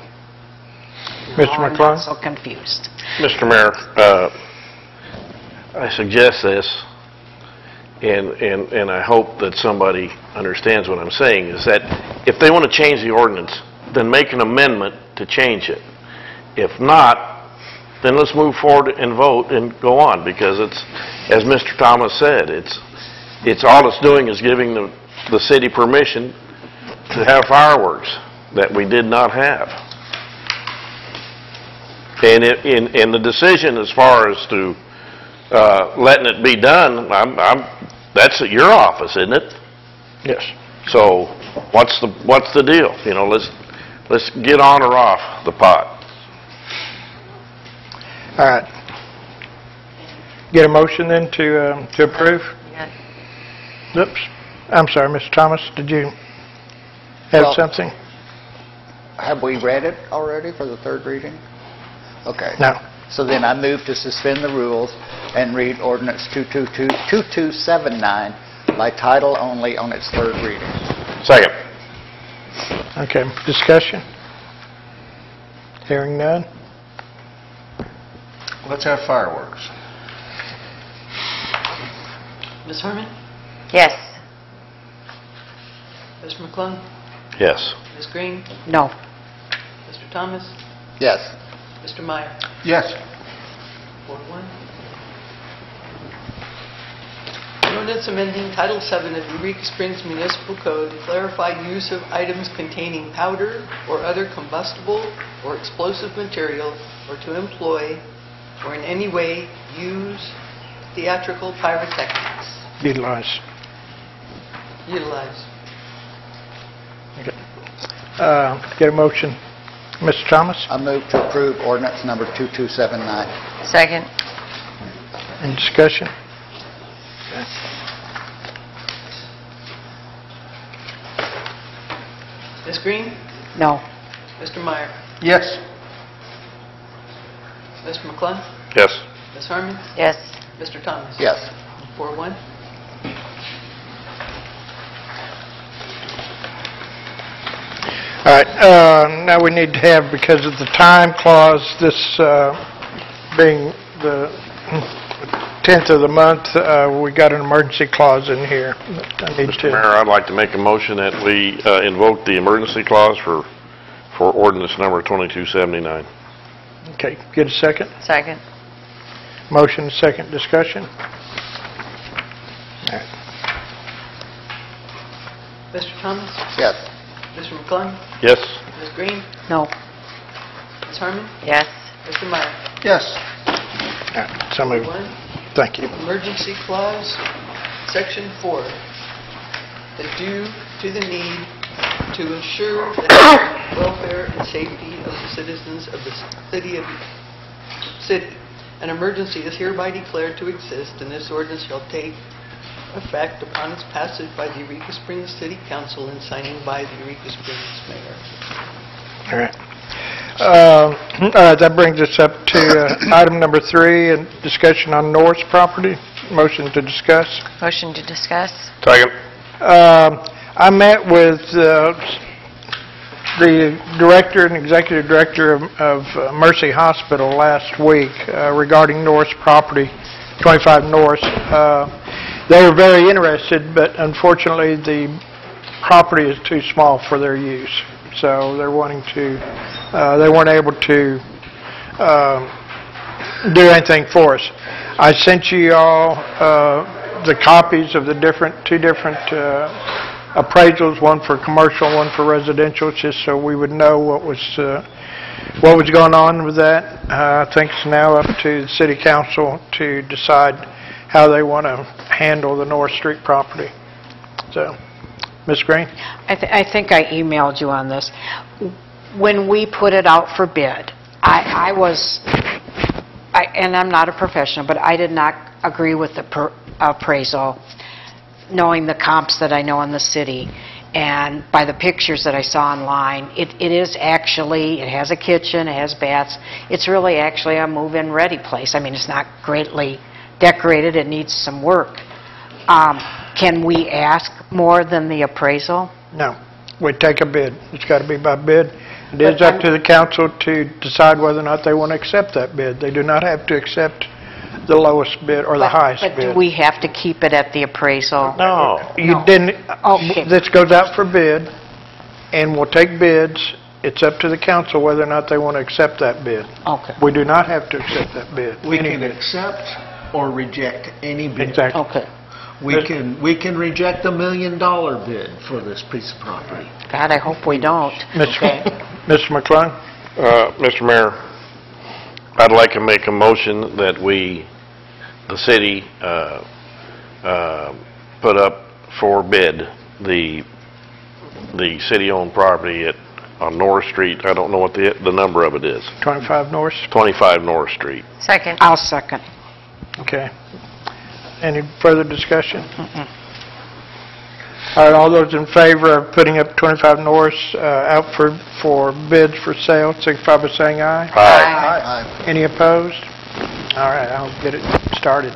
Mr. Now I'm McClung? so confused. Mr. Mayor, uh, I suggest this, and, and, and I hope that somebody understands what I'm saying, is that if they want to change the ordinance, then make an amendment to change it. If not, then let's move forward and vote and go on, because it's, as Mr. Thomas said, it's, it's, all it's doing is giving the, the city permission to have fireworks that we did not have. And it, in, in the decision as far as to, uh, letting it be done, I'm, I'm, that's at your office, isn't it? Yes. So, what's the, what's the deal? You know, let's, let's get on or off the pot. All right. Get a motion then to, um, to approve? Yes. Oops, I'm sorry, Mr. Thomas, did you have Well- something? Have we read it already for the third reading? Okay. No. So then I move to suspend the rules and read ordinance 222 2279 by title only on its third reading. Second. Okay, discussion? Hearing none? Let's have fireworks. Ms. Harman? Yes. Mr. McClung? Yes. Ms. Greene? No. Mr. Thomas? Yes. Mr. Meyer? Yes. Four to one. An ordinance amending Title VII of Eureka Springs Municipal Code to clarify use of items containing powder or other combustible or explosive material, or to employ or in any way use theatrical pyrotechnics. Utilize. Utilize. Uh, Get a motion. Mr. Thomas? I move to approve ordinance number 2279. Second. Any discussion? Ms. Greene? No. Mr. Meyer? Yes. Mr. McClung? Yes. Ms. Harman? Yes. Mr. Thomas? Yes. Four one. All right, uh, now we need to have, because of the time clause, this uh, being the 10th of the month, uh, we got an emergency clause in here. I need Mr. to. Mayor, I'd like to make a motion that we uh, invoke the emergency clause for, for ordinance number 2279. Okay, get a second? Second. Motion, second, discussion? All right. Mr. Thomas? Yes. Mr. McClung? Yes. Ms. Greene? No. Ms. Harman? Yes. Mr. Meyer? Yes. All right, So moved. One. Thank you. Emergency clause, section four, that due to the need to ensure the health, welfare, and safety of the citizens of the city of, city, an emergency is hereby declared to exist, and this ordinance shall take effect upon its passage by the Eureka Springs City Council and signing by the Eureka Springs mayor. All right. Uh, All right, that brings us up to uh, item number three, and discussion on Norris property. Motion to discuss. Motion to discuss? Second. Um, I met with uh, the director and executive director of- of uh, Mercy Hospital last week uh, regarding Norris property, 25 Norris. Uh, They were very interested, but unfortunately, the property is too small for their use. So they're wanting to, uh, they weren't able to um, do anything for us. I sent you all uh, the copies of the different, two different uh, appraisals, one for commercial, one for residential, just so we would know what was, uh, what was going on with that. Uh, I think it's now up to the city council to decide how they want to handle the Norris Street property. So, Ms. Greene? I, th- I think I emailed you on this. When we put it out for bid, I, I was, I, and I'm not a professional, but I did not agree with the per- appraisal, knowing the comps that I know in the city, and by the pictures that I saw online, it, it is actually, it has a kitchen, it has baths, it's really actually a move-in ready place. I mean, it's not greatly decorated, it needs some work. Um, Can we ask more than the appraisal? No. We take a bid. It's got to be by bid. It is up to the council to decide whether or not they want to accept that bid. They do not have to accept the lowest bid or the But- highest But do bid. we have to keep it at the appraisal? No. You No. didn't, Okay. this goes out for bid, and we'll take bids. It's up to the council whether or not they want to accept that bid. Okay. We do not have to accept that bid. We Any can bid. accept or reject any bid. Exactly. Okay. We can, we can reject a million-dollar bid for this piece of property. God, I hope we don't. Mr. Mr. McClung? Uh, Mr. Mayor, I'd like to make a motion that we, the city, uh, uh, put up for bid the, the city-owned property at, on Norris Street. I don't know what the, the number of it is. 25 Norris? 25 Norris Street. Second. I'll second. Okay. Any further discussion? All right, all those in favor of putting up 25 Norris uh, out for, for bids for sale, signify by saying aye. Aye. Any opposed? All right, I'll get it started.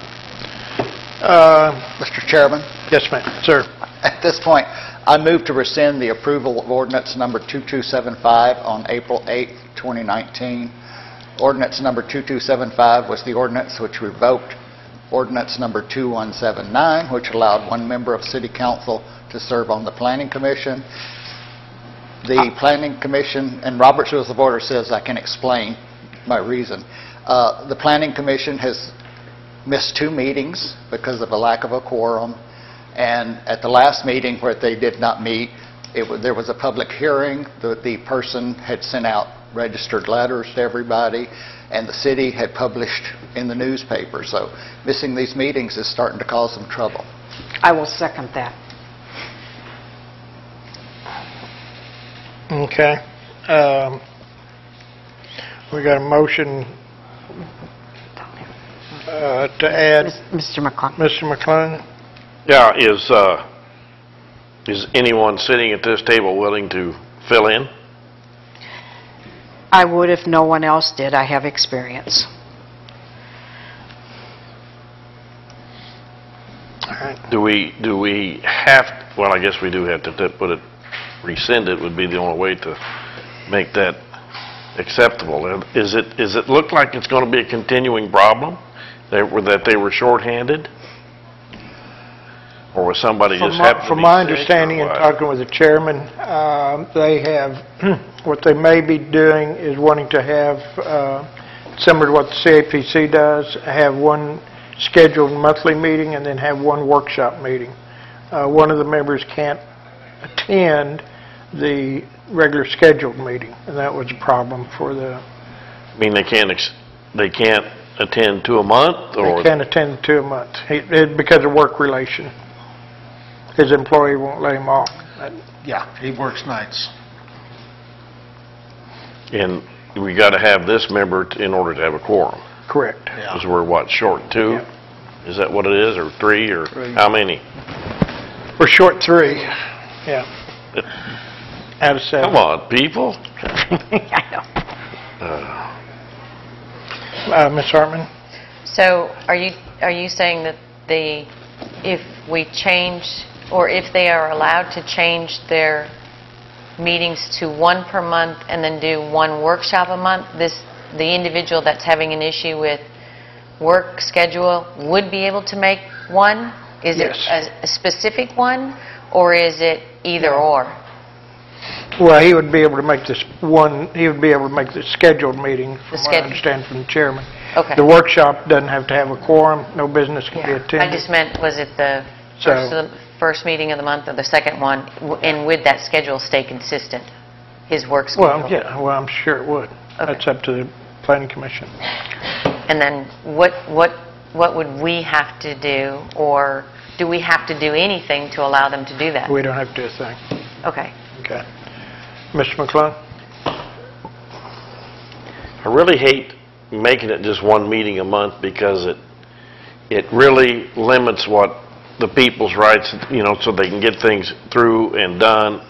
Uh, Mr. Chairman, Yes, ma'am, sir. at this point, I move to rescind the approval of ordinance number 2275 on April 8, 2019. Ordinance number 2275 was the ordinance which revoked ordinance number 2179, which allowed one member of city council to serve on the planning commission. The planning commission, and Robert's Rules of Order says I can explain my reason. Uh, The planning commission has missed two meetings because of a lack of a quorum, and at the last meeting where they did not meet, it wa- there was a public hearing, the the person had sent out registered letters to everybody, and the city had published in the newspaper, so missing these meetings is starting to cause some trouble. I will second that. Okay. Um, We got a motion uh, to add... Mr. McClung. Mr. McClung? Yeah, is, uh, is anyone sitting at this table willing to fill in? I would if no one else did. I have experience. Do we, do we have, well, I guess we do have to, put it, rescind it would be the only way to make that acceptable. Is it, is it look like it's going to be a continuing problem? Were, that they were shorthanded? Or was somebody From just my- happened to From be my sick understanding and what? talking with the chairman, um, they have, what they may be doing is wanting to have, uh, similar to what the CAPC does, have one scheduled monthly meeting and then have one workshop meeting. Uh, One of the members can't attend the regular scheduled meeting, and that was a problem for the, I mean, they can't, ex- they can't attend to a month, or? they can't attend two a month, He- it- because of work relation. His employee won't let him off. Yeah, he works nights. And we got to have this member t- in order to have a quorum. Correct. Because we're what, short two? Is that what it is, or three, or Three. how many? We're short three, yeah, out of seven. Come on, people. I know. Uh, Uh, Ms. Harman? So are you, are you saying that the, if we change, or if they are allowed to change their meetings to one per month and then do one workshop a month, this, the individual that's having an issue with work schedule would be able to make one? Is it Yes. a- a specific one, or is it either or? Well, he would be able to make this one, he would be able to make the scheduled meeting, from what I understand from the chairman. Okay. The workshop doesn't have to have a quorum, no business can be Yeah. attended. I just meant, was it the So- first, of the first meeting of the month or the second one, w- and would that schedule stay consistent, his work schedule? Well, yeah, well, I'm sure it would. That's up to the planning commission. And then what, what, what would we have to do, or do we have to do anything to allow them to do that? We don't have to do a thing. Okay. Okay. Mr. McClung? I really hate making it just one meeting a month because it, it really limits what the people's rights, you know, so they can get things through and done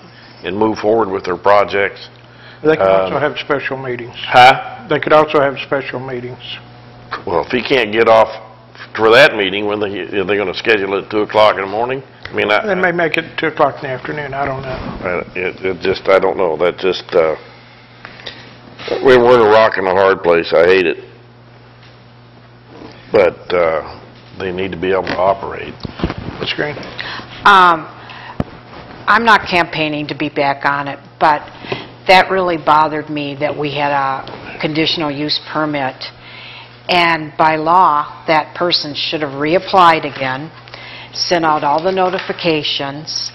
and move forward with their projects. They could also Um, have special meetings. Huh? They could also have special meetings. Well, if he can't get off for that meeting, when they, are they going to schedule it at 2 o'clock in the morning? I mean, I... They may make it 2 o'clock in the afternoon, I don't know. It, it just, I don't know, that just, uh, we- we're in a rock and a hard place, I hate it. But, uh, they need to be able to operate. Ms. Greene? Um, I'm not campaigning to be back on it, but that really bothered me that we had a conditional use permit, and by law, that person should have reapplied again, sent out all the notifications.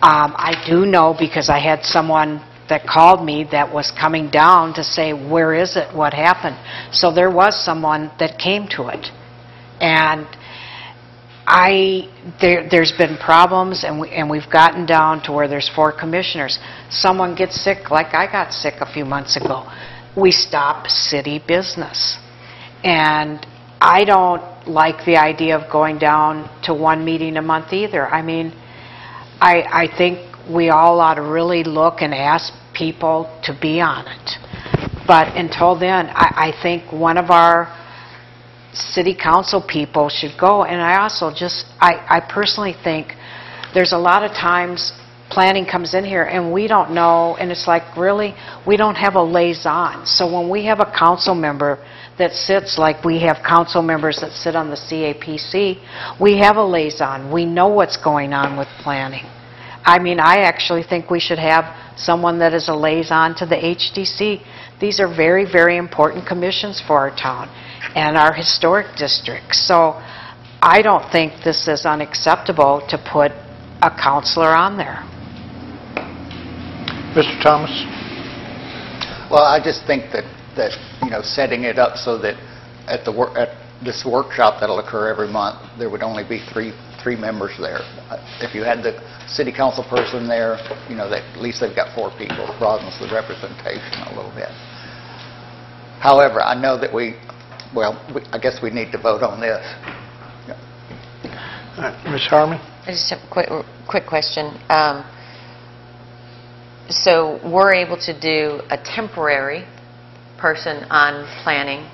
Um, I do know, because I had someone that called me that was coming down to say, where is it, what happened? So there was someone that came to it. And I, there, there's been problems, and we, and we've gotten down to where there's four commissioners. Someone gets sick, like I got sick a few months ago. We stop city business. And I don't like the idea of going down to one meeting a month either. I mean, I, I think we all ought to really look and ask people to be on it. But until then, I, I think one of our city council people should go, and I also just, I, I personally think there's a lot of times planning comes in here and we don't know, and it's like, really? We don't have a liaison. So when we have a council member that sits, like we have council members that sit on the CAPC, we have a liaison. We know what's going on with planning. I mean, I actually think we should have someone that is a liaison to the HDC. These are very, very important commissions for our town and our historic districts. So I don't think this is unacceptable to put a counselor on there. Mr. Thomas? Well, I just think that, that, you know, setting it up so that at the, wor- at this workshop that'll occur every month, there would only be three, three members there. Uh, If you had the city council person there, you know, that, at least they've got four people, It broadens the representation a little bit. However, I know that we, well, we- I guess we need to vote on this. Ms. Harman? I just have a quick, quick question. Um, So we're able to do a temporary person on planning,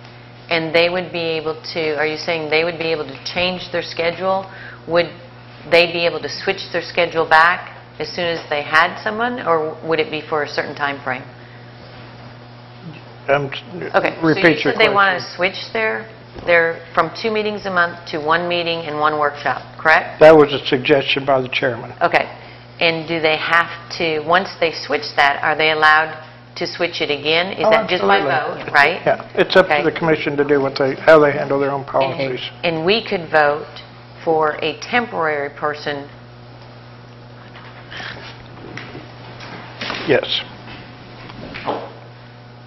and they would be able to, are you saying they would be able to change their schedule? Would they be able to switch their schedule back as soon as they had someone, or would it be for a certain time frame? Um, Okay, so you Repeat your said they want question. to switch their, their, from two meetings a month to one meeting and one workshop, correct? That was a suggestion by the chairman. Okay. And do they have to, once they switch that, are they allowed to switch it again? Is Oh, that just by absolutely. vote, right? Yeah, it's up to Okay. the commission to do what they, how they handle their own policies. And we could vote for a temporary person, Yes.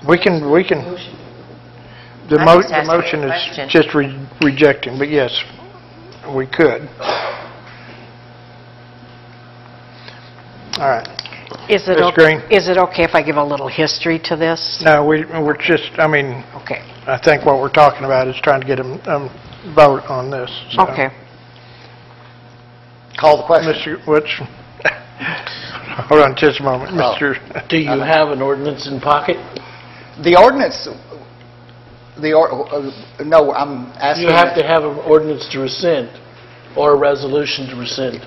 We can, we can, the I'm mo, just the asking a motion is just re- rejecting, but yes, we could. All right. Is it, Ms. o- Greene? is it okay if I give a little history to this? No, we, we're just, I mean, Okay. I think what we're talking about is trying to get a um, vote on this. so. Okay. Call the question. Mr. Which, hold on just a moment, Oh. Mr. Do you have an ordinance in pocket? The ordinance, the, or- uh, no, I'm asking... You have to have an ordinance to rescind, or a resolution to rescind.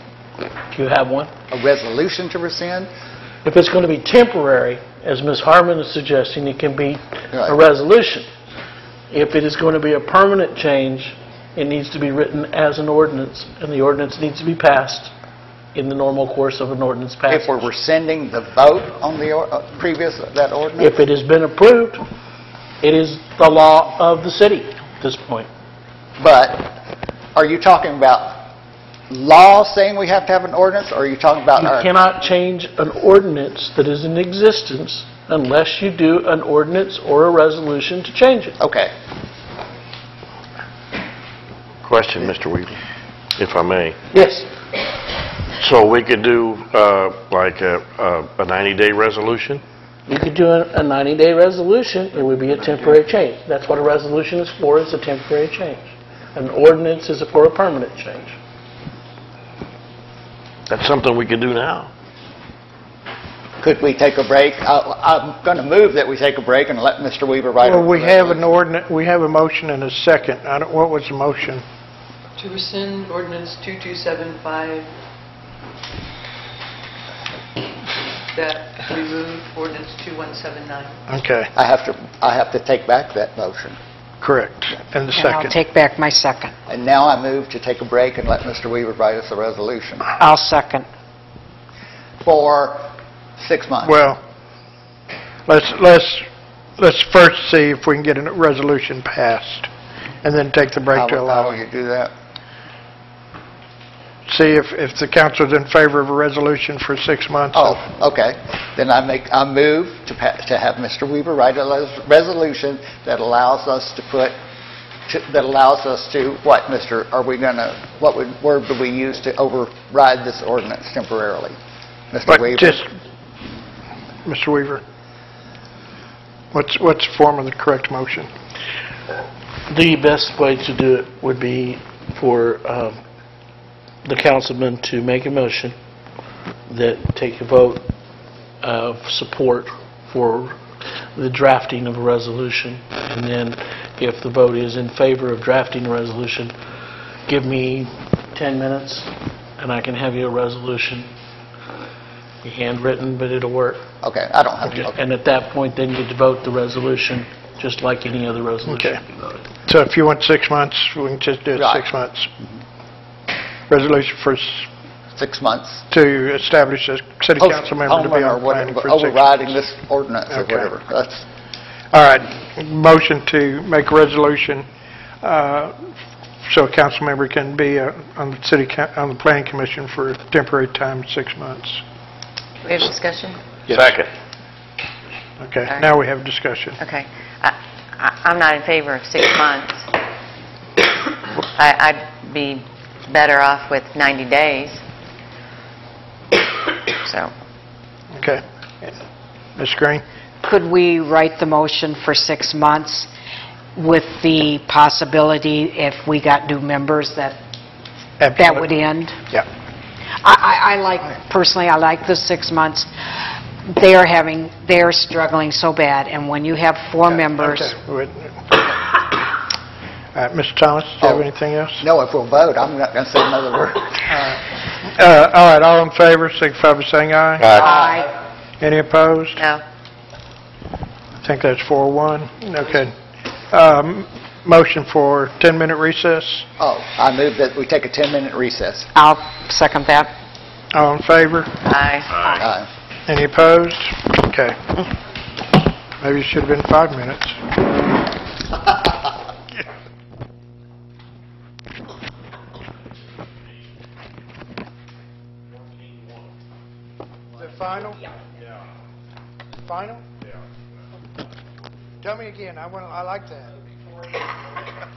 Do you have one? A resolution to rescind? If it's going to be temporary, as Ms. Harman is suggesting, it can be a Right. resolution. If it is going to be a permanent change, it needs to be written as an ordinance, and the ordinance needs to be passed in the normal course of an ordinance passage. If we're rescinding the vote on the or- uh, previous, that ordinance? If it has been approved, it is the law of the city at this point. But are you talking about law saying we have to have an ordinance, or are you talking about You our... cannot change an ordinance that is in existence unless you do an ordinance or a resolution to change it. Okay. Question, Mr. Weaver, if I may. Yes. So we could do, uh, like a a 90-day resolution? You could do a a 90-day resolution, it would be a temporary change. That's what a resolution is for, is a temporary change. An ordinance is for a permanent change. That's something we could do now. Could we take a break? I- I'm going to move that we take a break and let Mr. Weaver write a Well, we have an resolution. ordinance, we have a motion and a second. I don't, what was the motion? To rescind ordinance 2275 that remove ordinance 2179. Okay, I have to, I have to take back that motion. correct. And the And I'll second. take back my second. And now I move to take a break and let Mr. Weaver write us a resolution I'll second. for six months. Well, let's, let's, let's first see if we can get a resolution passed, and then take the break How to how allow will you do that? See if, if the council's in favor of a resolution for six months. Oh, okay. Then I make, I move to pa- to have Mr. Weaver write a les- resolution that allows us to put, to- that allows us to, what, Mr., are we going to, what would- word do we use to override this ordinance temporarily? Mr. But Weaver? just, Mr. Weaver, what's, what's the form of the correct motion? The best way to do it would be for um, the councilman to make a motion that take a vote of support for the drafting of a resolution, and then if the vote is in favor of drafting a resolution, give me 10 minutes, and I can have you a resolution be handwritten, but it'll work. Okay, I don't have, Okay, okay. And at that point, then you vote the resolution, just like any other resolution. Okay. So if you want six months, we can just do it Right. six months. Resolution for, s- six months. to establish a city Post- council member to be postponement or on planning whatever, for six Overriding this ordinance or Okay. whatever. That's, All right, motion to make a resolution uh, so a council member can be uh, on the city, coun- on the planning commission for a temporary time, six months. We have discussion? Second. Okay, All right. now we have discussion. Okay. I- I- I'm not in favor of six months. I- I'd be better off with 90 days. So, Okay. Ms. Greene? Could we write the motion for six months with the possibility, if we got new members, that that would end? Yeah. I, I I like, personally, I like the six months. They are having, they are struggling so bad, and when you have four members... Okay, wait. All right, Mr. Thomas, do you have Oh. anything else? no, if we'll vote, I'm not going to say another word. Uh, All right, all in favor, signify by saying aye. Aye. Any opposed? no. I think that's 4-1. Okay. Um, Motion for 10-minute recess. Oh, I move that we take a 10-minute recess. I'll second that. All in favor? Aye. Aye. Any opposed? Okay. Maybe it should have been five minutes. final? Yeah. Final? Yeah. Tell me again, I want, I like that.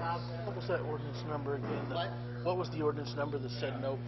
Bob, what was that ordinance number again? that- What was the ordinance number that said no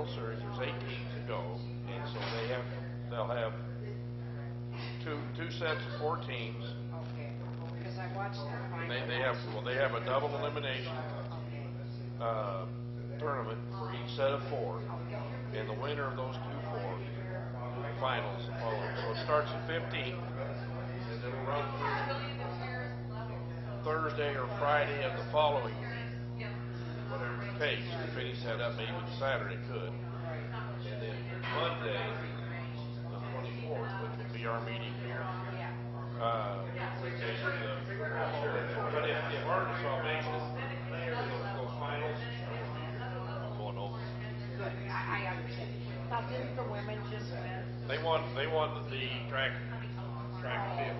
World Series. There's eight teams that go, and so they have they'll have two two sets of four teams. Okay, because I watched that final. They, they have well they have a double elimination uh, tournament for each set of four, and the winner of those two four finals follow. So it starts at 15, and it'll run through Thursday or Friday of the following year case, you finish that up even Saturday could. And then Monday, the twenty-fourth, which would be our meeting here. Uh, but if, the Arkansas makes finals, I'm going over. Women, just. They won, they won the track, track field.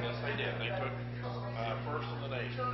Yes, they did. They took, uh, first in the nation.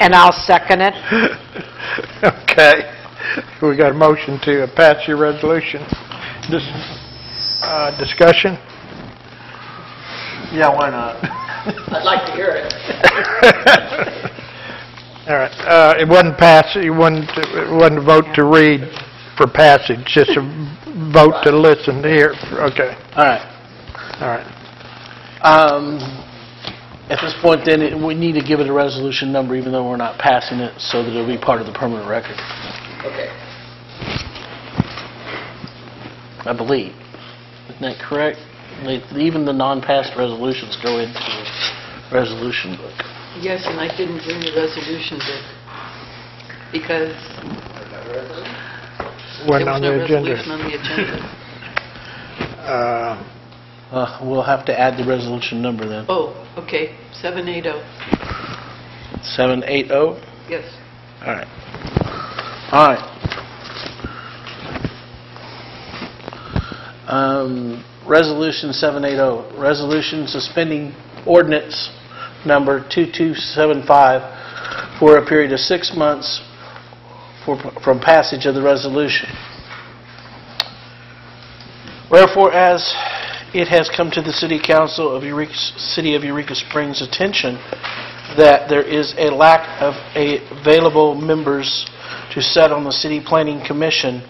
And I'll second it. Okay. We got a motion to pass your resolution. Dis- uh, Discussion? Yeah, why not? I'd like to hear it. All right, uh, it wasn't pass, it wasn't, it wasn't a vote to read for passage, just a vote to listen to hear, okay, All right. all right. Um, At this point, then, it- we need to give it a resolution number, even though we're not passing it, so that it'll be part of the permanent record, Okay. I believe. Isn't that correct? They- Even the non-passed resolutions go into the resolution book. Yes, and I didn't bring the resolution book because there Wasn't was on no the agenda. resolution on the agenda. Uh, Uh, We'll have to add the resolution number then. Oh, okay, 780, 780? yes. All right. All right. Um, Resolution 780, resolution suspending ordinance number 2275 for a period of six months for- from passage of the resolution. Wherefore, as it has come to the City Council of Eureka, City of Eureka Springs' attention that there is a lack of a- available members to set on the City Planning Commission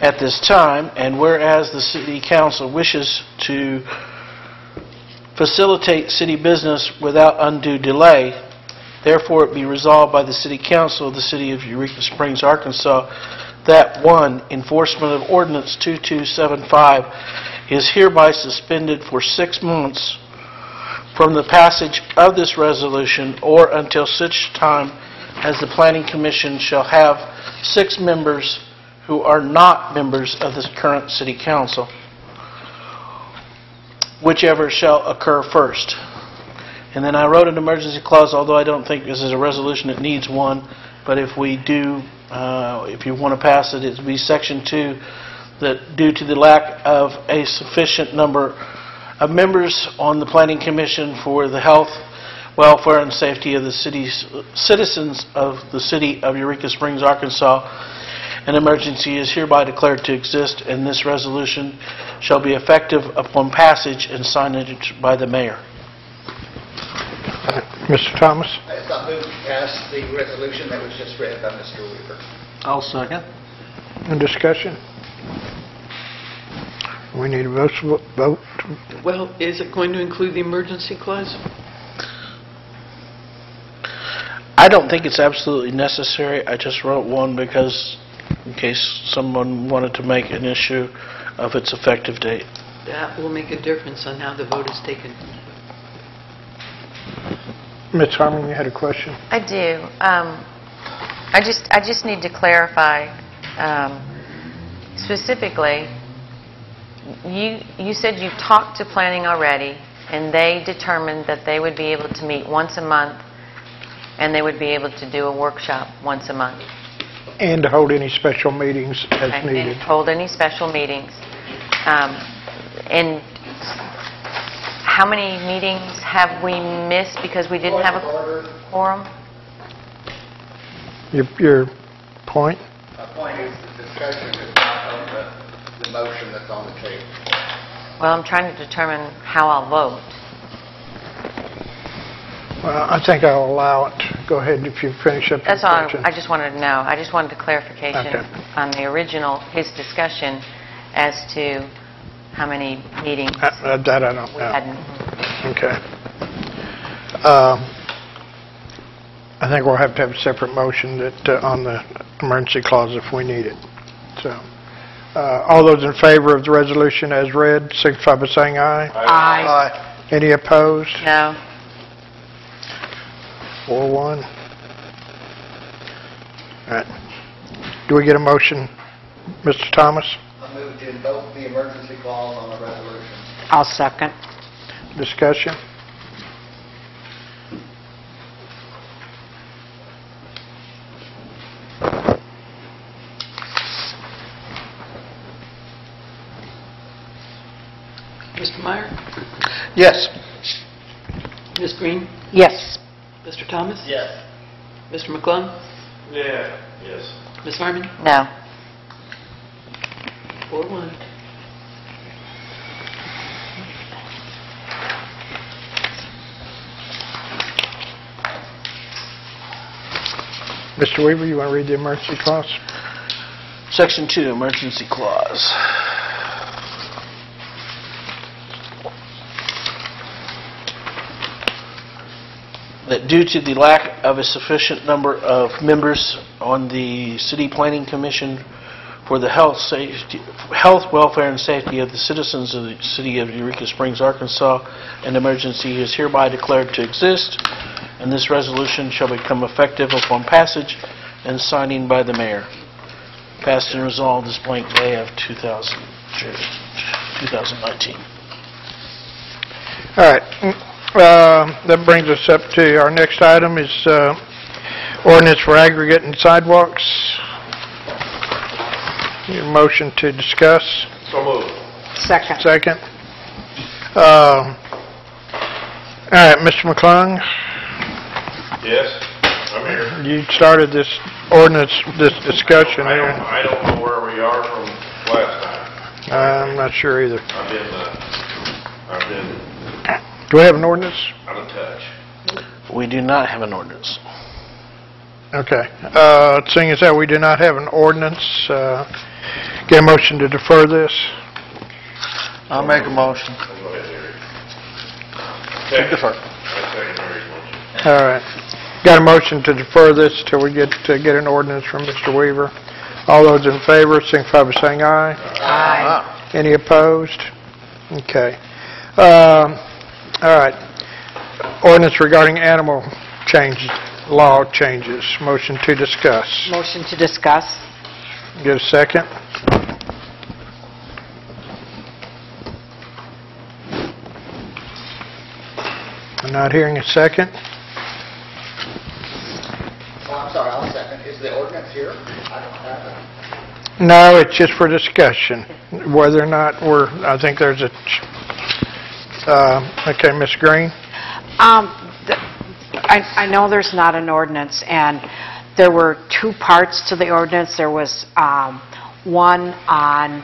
at this time, and whereas the City Council wishes to facilitate city business without undue delay, therefore it be resolved by the City Council of the City of Eureka Springs, Arkansas, that, one, enforcement of ordinance 2275 is hereby suspended for six months from the passage of this resolution or until such time as the Planning Commission shall have six members who are not members of the current City Council, whichever shall occur first. And then I wrote an emergency clause, although I don't think this is a resolution that needs one, but if we do, uh, if you want to pass it, it'd be Section 2, that due to the lack of a sufficient number of members on the Planning Commission for the health, welfare, and safety of the city's citizens of the city of Eureka Springs, Arkansas, an emergency is hereby declared to exist, and this resolution shall be effective upon passage and signage by the mayor. Mr. Thomas? As I move to pass the resolution that was just read by Mr. Weaver. I'll second. In discussion? We need a vote, vote, Well, is it going to include the emergency clause? I don't think it's absolutely necessary. I just wrote one because in case someone wanted to make an issue of its effective date. That will make a difference on how the vote is taken. Ms. Harman, you had a question? I do. Um, I just, I just need to clarify, um, specifically, you, you said you've talked to planning already, and they determined that they would be able to meet once a month, and they would be able to do a workshop once a month. And to hold any special meetings as and- needed. And hold any special meetings. Um, And how many meetings have we missed because we didn't have a quorum? Your, your point? My point is the discussion is not on the, the motion that's on the table. Well, I'm trying to determine how I'll vote. Well, I think I'll allow it. Go ahead if you finish up your That's all, question. I I just wanted to know. I just wanted a clarification Okay. on the original, his discussion as to how many meetings Uh, uh, That I don't we know. hadn't. Okay. Um, I think we'll have to have a separate motion that, uh, on the emergency clause if we need it. So, uh, all those in favor of the resolution as read, signify by saying aye. Aye. Any opposed? No. Four, one. All right. Do we get a motion, Mr. Thomas? I move to invoke the emergency clause on the resolution. I'll second. Discussion? Mr. Meyer? Yes. Ms. Greene? Yes. Mr. Thomas? Yes. Mr. McClung? Yeah, yes. Ms. Harman? No. Four one. Mr. Weaver, you want to read the emergency clause? Section 2, emergency clause. That due to the lack of a sufficient number of members on the City Planning Commission for the health, safety, health, welfare, and safety of the citizens of the City of Eureka Springs, Arkansas, an emergency is hereby declared to exist, and this resolution shall become effective upon passage and signing by the mayor. Passed and resolved this blank day of 2000 2019. All right, uh, that brings us up to our next item is uh, ordinance for aggregate and sidewalks. Need a motion to discuss? So moved. Second. Second. Uh, All right, Mr. McClung, Yes, I'm here. you started this ordinance, this discussion I don't, here. I don't know where we are from last time. I'm not sure either. I've been, uh, I've been Do we have an ordinance? out of touch. We do not have an ordinance. Okay. Uh, Seeing as how we do not have an ordinance, uh, get a motion to defer this? I'll make a motion. Go ahead, Eric. Defer. I second Mary's motion. All right. Got a motion to defer this till we get, to get an ordinance from Mr. Weaver. All those in favor, signify by saying aye. Aye. Any opposed? Okay. Um, All right. Ordinance regarding animal changes, law changes. Motion to discuss. Motion to discuss. Get a second? I'm not hearing a second. Oh, I'm sorry, I'll second. Is the ordinance here? I don't have it. No, it's just for discussion, whether or not we're, I think there's a, ch- uh, okay, Ms. Greene? Um, I know there's not an ordinance, and there were two parts to the ordinance. There was um, one on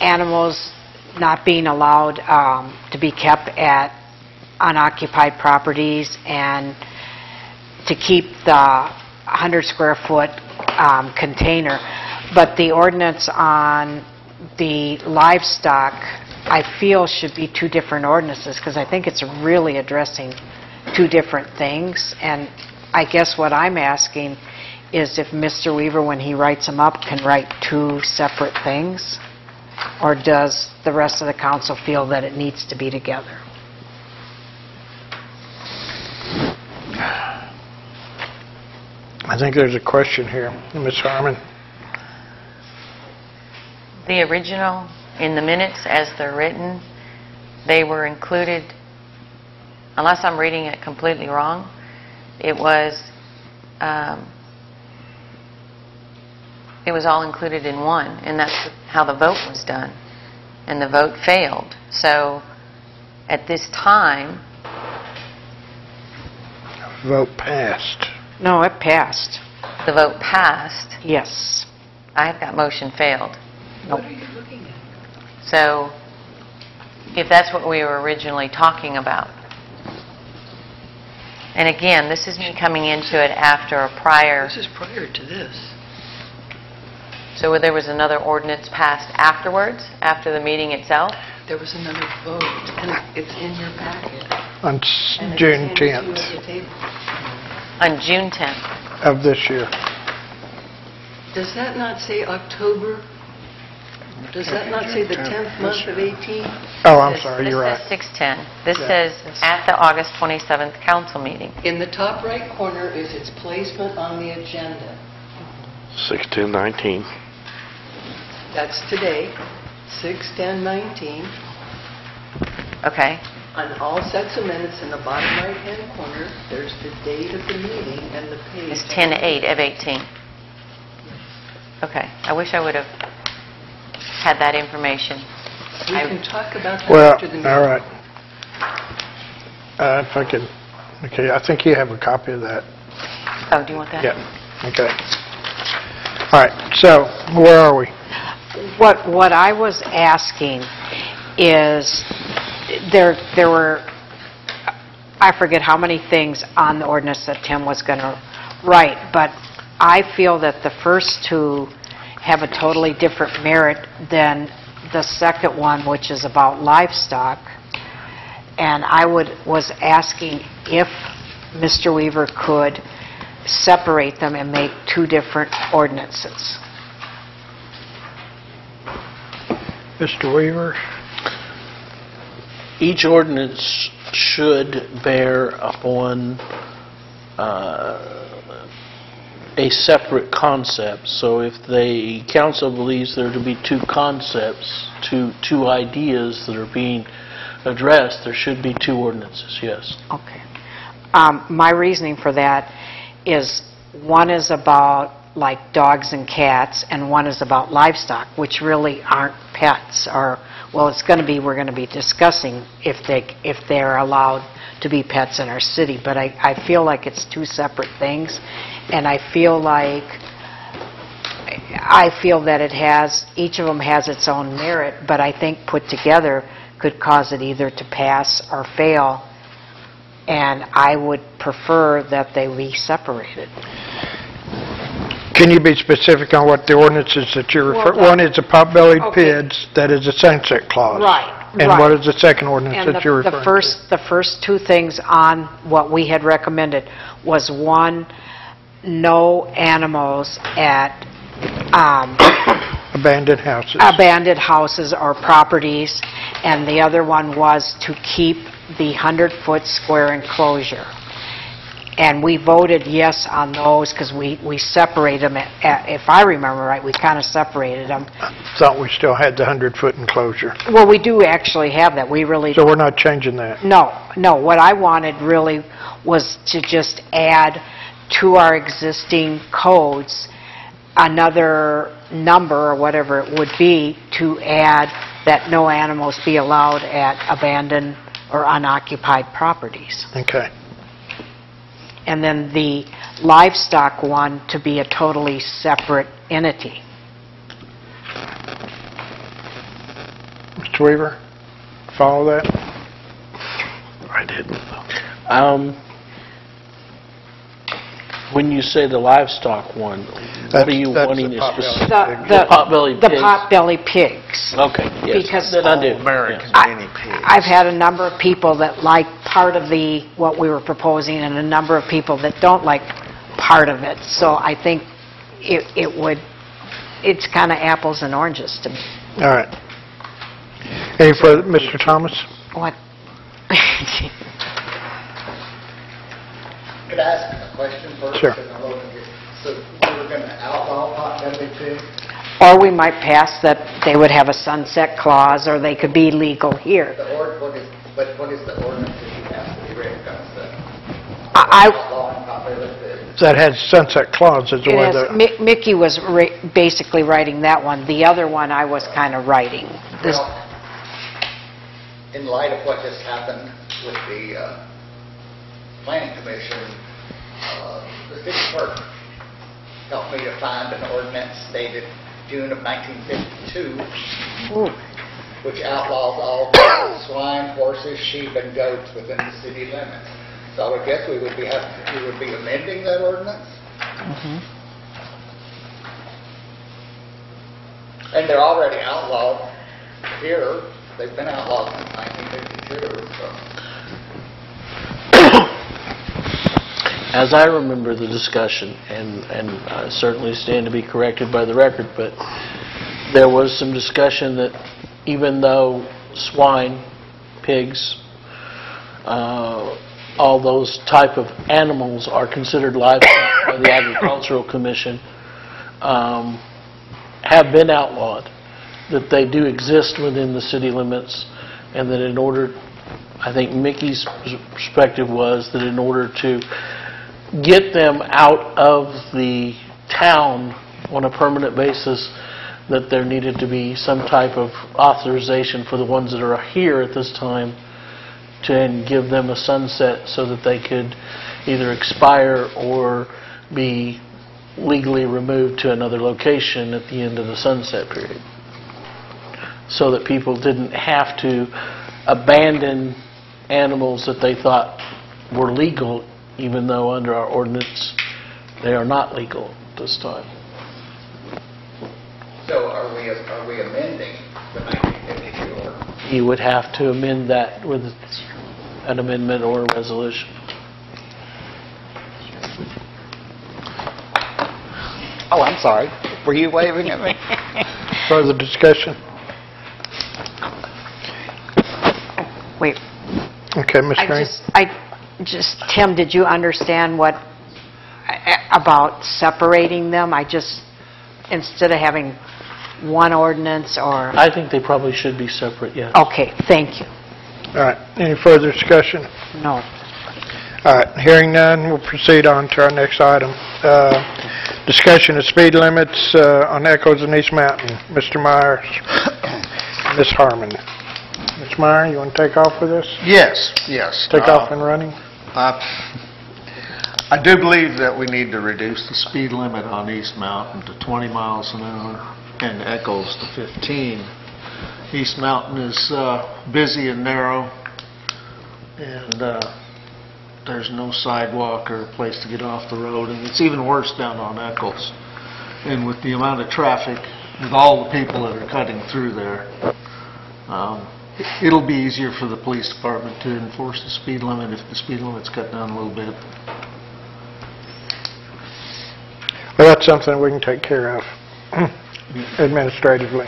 animals not being allowed um, to be kept at unoccupied properties, and to keep the 100-square-foot container. But the ordinance on the livestock, I feel should be two different ordinances, because I think it's really addressing two different things. And I guess what I'm asking is if Mr. Weaver, when he writes them up, can write two separate things? Or does the rest of the council feel that it needs to be together? I think there's a question here. Ms. Harman? The original, in the minutes as they're written, they were included, unless I'm reading it completely wrong, it was, um, it was all included in one, and that's how the vote was done. And the vote failed. So, at this time, Vote passed. No, it passed. the vote passed. Yes. I've got motion failed. What are you looking at? So, if that's what we were originally talking about. And again, this is me coming into it after a prior, This is prior to this. so there was another ordinance passed afterwards, after the meeting itself? There was another vote, and it's in your packet. On s- And it's June handed to you 10th at table. On June 10th. of this year. Does that not say October? Does that not say the 10th month of 18? Oh, I'm This- sorry, you're right. This says 610. This Yeah. says at the August 27th council meeting. In the top right corner is its placement on the agenda. 61019. That's today, 6/10/19. Okay. On all sets of minutes in the bottom right-hand corner, there's the date of the meeting and the page. It's 10/8 of 18. Okay. I wish I would have had that information. We I- can talk about that Well, after the meeting. all right. Uh, If I could Okay, I think you have a copy of that. Oh, do you want that? Yeah, okay. All right, so where are we? What, what I was asking is, there, there were, I forget how many things on the ordinance that Tim was going to write, but I feel that the first two have a totally different merit than the second one, which is about livestock. And I would, was asking if Mr. Weaver could separate them and make two different ordinances. Mr. Weaver? Each ordinance should bear upon uh, a separate concept. So if the council believes there to be two concepts, two, two ideas that are being addressed, there should be two ordinances, yes. Okay. Um, My reasoning for that is, one is about like dogs and cats, and one is about livestock, which really aren't pets, or, well, it's going to be, we're going to be discussing if they, if they're allowed to be pets in our city, but I, I feel like it's two separate things, and I feel like, I feel that it has, each of them has its own merit, but I think put together could cause it either to pass or fail, and I would prefer that they be separated. Can you be specific on what the ordinances that you refer, Well, one is the pot-bellied Okay. PIDs, that is a sunset clause. Right, And right. what is the second ordinance And that you're the- referring the to? first, the first two things on what we had recommended was, one, no animals at um, Abandoned houses. abandoned houses or properties, and the other one was to keep the 100-foot square enclosure. And we voted yes on those because we we separated them, if I remember right, we kind of separated them. Thought we still had the 100-foot enclosure. Well, we do actually have that, we really... So we're not changing that? No, no, what I wanted really was to just add to our existing codes another number, or whatever it would be, to add that no animals be allowed at abandoned or unoccupied properties. Okay. And then the livestock one to be a totally separate entity. Mr. Weaver, follow that? I didn't. Um, When you say the livestock one, what are you that's wanting the to potbelly specific? The- The potbelly The pigs? potbelly pigs. Okay, yes. Because- Then I do. American yes. guinea pig. I've had a number of people that like part of the, what we were proposing, and a number of people that don't like part of it. So I think it it would, it's kind of apples and oranges to me. All right. Any further, Mr. Thomas? What? Could I ask a question first? Sure. Because I'm looking at- So we're going to outlaw pot-bellied pigs? Or we might pass that they would have a sunset clause, or they could be legal here. The ord, what is, but what is the ordinance that you have to be read going to say? I- Outlawing pot-bellied pigs. That has sunset clause is the It way has, the... Mi- Mickey was ra- basically writing that one. The other one I was kind of writing. This- Well, in light of what just happened with the uh, planning commission, uh, the city clerk helped me to find an ordinance dated June of 1952, which outlaws all swine, horses, sheep, and goats within the city limits. So I would guess we would be, have- we would be amending that ordinance? And they're already outlawed here. They've been outlawed since 1952, so. As I remember the discussion, and and I certainly stand to be corrected by the record, but there was some discussion that even though swine, pigs, uh, all those type of animals are considered livestock by the Agricultural Commission, um, have been outlawed, that they do exist within the city limits, and that in order, I think Mickey's perspective was that in order to get them out of the town on a permanent basis, that there needed to be some type of authorization for the ones that are here at this time to and give them a sunset so that they could either expire or be legally removed to another location at the end of the sunset period. So that people didn't have to abandon animals that they thought were legal, even though under our ordinance, they are not legal at this time. So are we, are we amending the 1952 order? You would have to amend that with an amendment or a resolution. Oh, I'm sorry. Were you waving at me? Further discussion? Wait, Okay, Ms. I Greene? just, I, just, Tim, did you understand what, about separating them? I just, instead of having one ordinance or, I think they probably should be separate, yes. okay, thank you. All right, any further discussion? No. All right, hearing none, we'll proceed on to our next item. Uh, Discussion of speed limits uh, on Echols in East Mountain. Mr. Myers, Ms. Harman. Ms. Meyer, you want to take off with this? Yes, yes. Take Uh, off and running? Uh, I do believe that we need to reduce the speed limit on East Mountain to 20 miles an hour and Echols to 15. East Mountain is uh, busy and narrow, and uh, there's no sidewalk or place to get off the road, and it's even worse down on Echols. And with the amount of traffic, with all the people that are cutting through there, um, it'll be easier for the police department to enforce the speed limit if the speed limit's cut down a little bit. Well, that's something we can take care of administratively.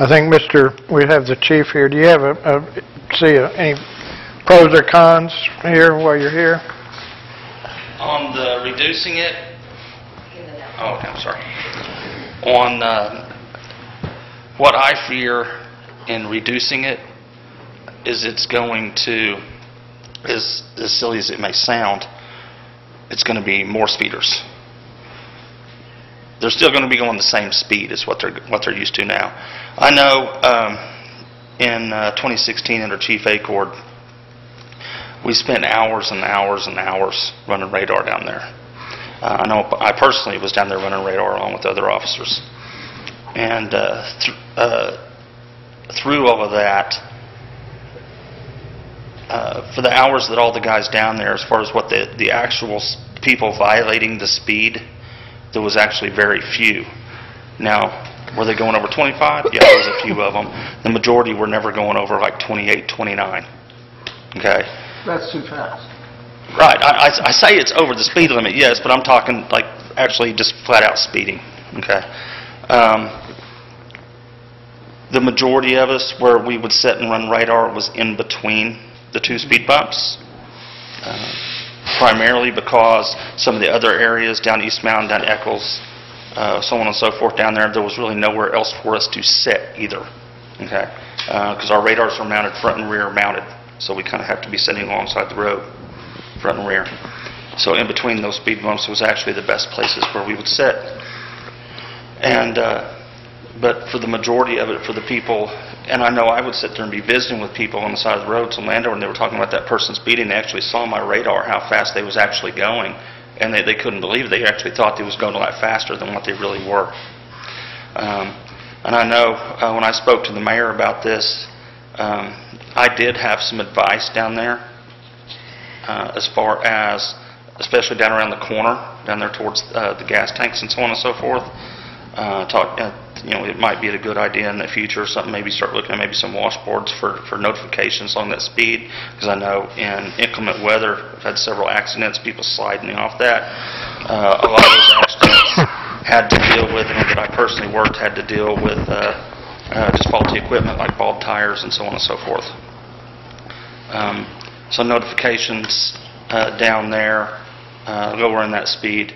I think, Mr., we have the chief here. Do you have a, a- see a- any pros or cons here while you're here? On the reducing it? Oh, okay, I'm sorry. On uh, what I fear in reducing it is it's going to, as as silly as it may sound, it's going to be more speeders. They're still going to be going the same speed as what they're, what they're used to now. I know um, in uh, 2016 under Chief Acord, we spent hours and hours and hours running radar down there. Uh, I know I personally was down there running radar along with other officers. And uh, th- uh, through all of that, uh, for the hours that all the guys down there, as far as what the, the actual people violating the speed, there was actually very few. Now, were they going over 25? Yeah, there was a few of them. The majority were never going over like 28, 29. Okay? That's too fast. Right, I, I- I say it's over the speed limit, yes, but I'm talking like actually just flat out speeding, okay? Um, The majority of us, where we would sit and run radar, was in between the two speed bumps, uh, primarily because some of the other areas down East Mountain, down Echols, uh, so on and so forth down there, there was really nowhere else for us to sit either, okay? Because our radars are mounted front and rear mounted, so we kind of have to be sitting alongside the road front and rear. So in between those speed bumps was actually the best places where we would sit. And, uh, but for the majority of it, for the people, and I know I would sit there and be visiting with people on the side of the road, some landowner, and they were talking about that person speeding, they actually saw my radar how fast they was actually going, and they, they couldn't believe it, they actually thought they was going a lot faster than what they really were. Um, And I know, uh, when I spoke to the mayor about this, um, I did have some advice down there, uh, as far as, especially down around the corner, down there towards uh, the gas tanks and so on and so forth. Uh, Talk, uh, you know, it might be a good idea in the future, or something, maybe start looking at maybe some washboards for, for notifications on that speed, because I know in inclement weather, I've had several accidents, people sliding off that. Uh, A lot of those accidents had to deal with, and that I personally worked, had to deal with uh, uh, just faulty equipment like bald tires and so on and so forth. Um, So notifications uh, down there, uh, lowering that speed.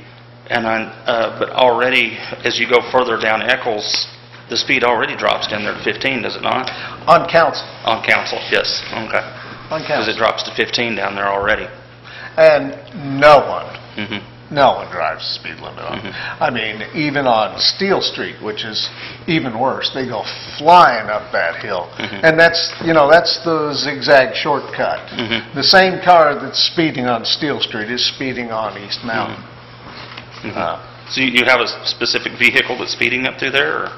And I, uh, but already, as you go further down Echols, the speed already drops down there to 15, does it not? On council, On Council, yes, okay. on Because council. it drops to 15 down there already. And no one, Mhm. no one drives the speed limit on. I mean, even on Steel Street, which is even worse, they go flying up that hill. And that's, you know, that's the zigzag shortcut. The same car that's speeding on Steel Street is speeding on East Mountain. Uh, So you you have a specific vehicle that's speeding up through there, or?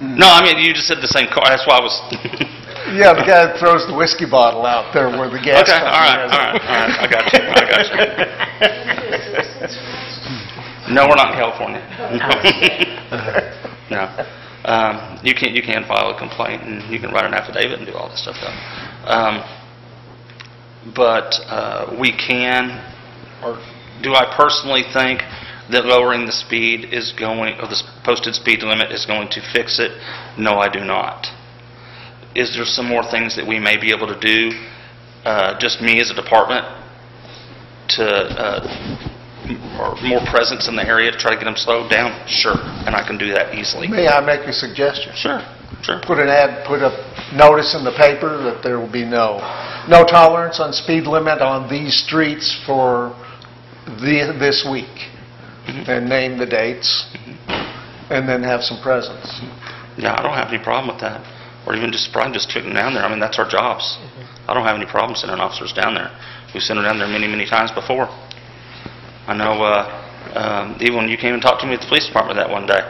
No, I mean, you just said the same car, that's why I was... Yeah, the guy that throws the whiskey bottle out there where the gas Okay, all right, all right, all right, I got you, I got you. No, we're not in California. No. Um, You can, you can file a complaint, and you can write an affidavit and do all this stuff, though. Um, But uh, we can, or do I personally think that lowering the speed is going, or the posted speed limit is going to fix it? No, I do not. Is there some more things that we may be able to do, uh, just me as a department, to, uh, or more presence in the area to try to get them slowed down? Sure, and I can do that easily. May I make a suggestion? Sure, sure. Put an ad, put a notice in the paper that there will be no, no tolerance on speed limit on these streets for the, this week. Mm-hmm. And name the dates, mm-hmm. and then have some presents. Mm-hmm. Yeah, I don't have any problem with that. Or even just, probably just putting them down there. I mean, that's our jobs. I don't have any problem sending officers down there. We've sent them down there many, many times before. I know, uh, um, even when you came and talked to me at the police department that one day,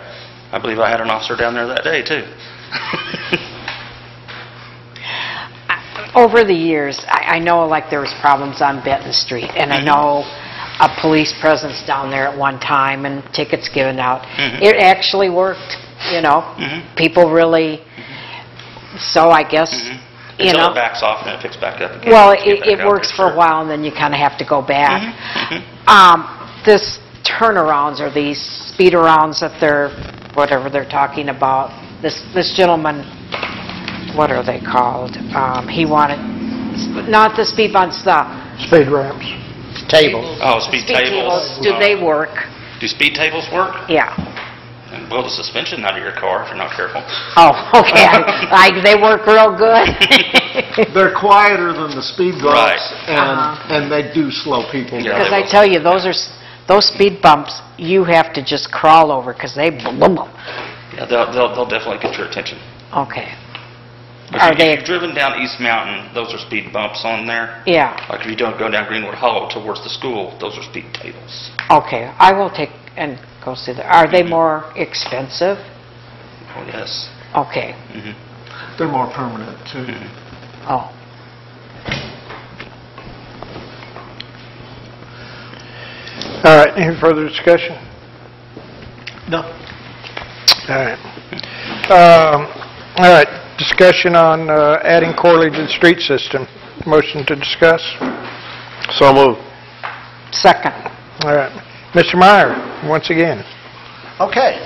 I believe I had an officer down there that day, too. Over the years, I I know like there was problems on Benton Street, and I know a police presence down there at one time and tickets given out. Mhm. It actually worked, you know? People really, so I guess, you Until know? it backs off and it picks back up again. Well, it it works there, for a while, and then you kind of have to go back. Mm-hmm. Um, This turnarounds, or these speed arounds that they're, whatever they're talking about, this this gentleman, what are they called? Um, He wanted, not the speed bumps, the... Speed ramps. Tables. Oh, speed tables. Do they work? Do speed tables work? Yeah. And blow the suspension out of your car if you're not careful. Oh, okay. Like, they work real good? They're quieter than the speed Right. bumps, and, uh-huh. and they do slow people down. Because I tell you, those are, s- those speed bumps, you have to just crawl over, because they, boom, boom, boom. Yeah, they'll, they'll, they'll definitely get your attention. okay. If Are you- they- If you've driven down East Mountain, those are speed bumps on there. Yeah, Like if you don't go down Greenwood Hollow towards the school, those are speed tables. okay. I will take and go see that. Are they more expensive? Oh, yes. Okay. Mhm. They're more permanent, too. Oh. All right, any further discussion? No. All right. Um, All right, discussion on uh, adding Corley to the street system. Motion to discuss? So move. Second. All right. Mr. Meyer, once again. Okay.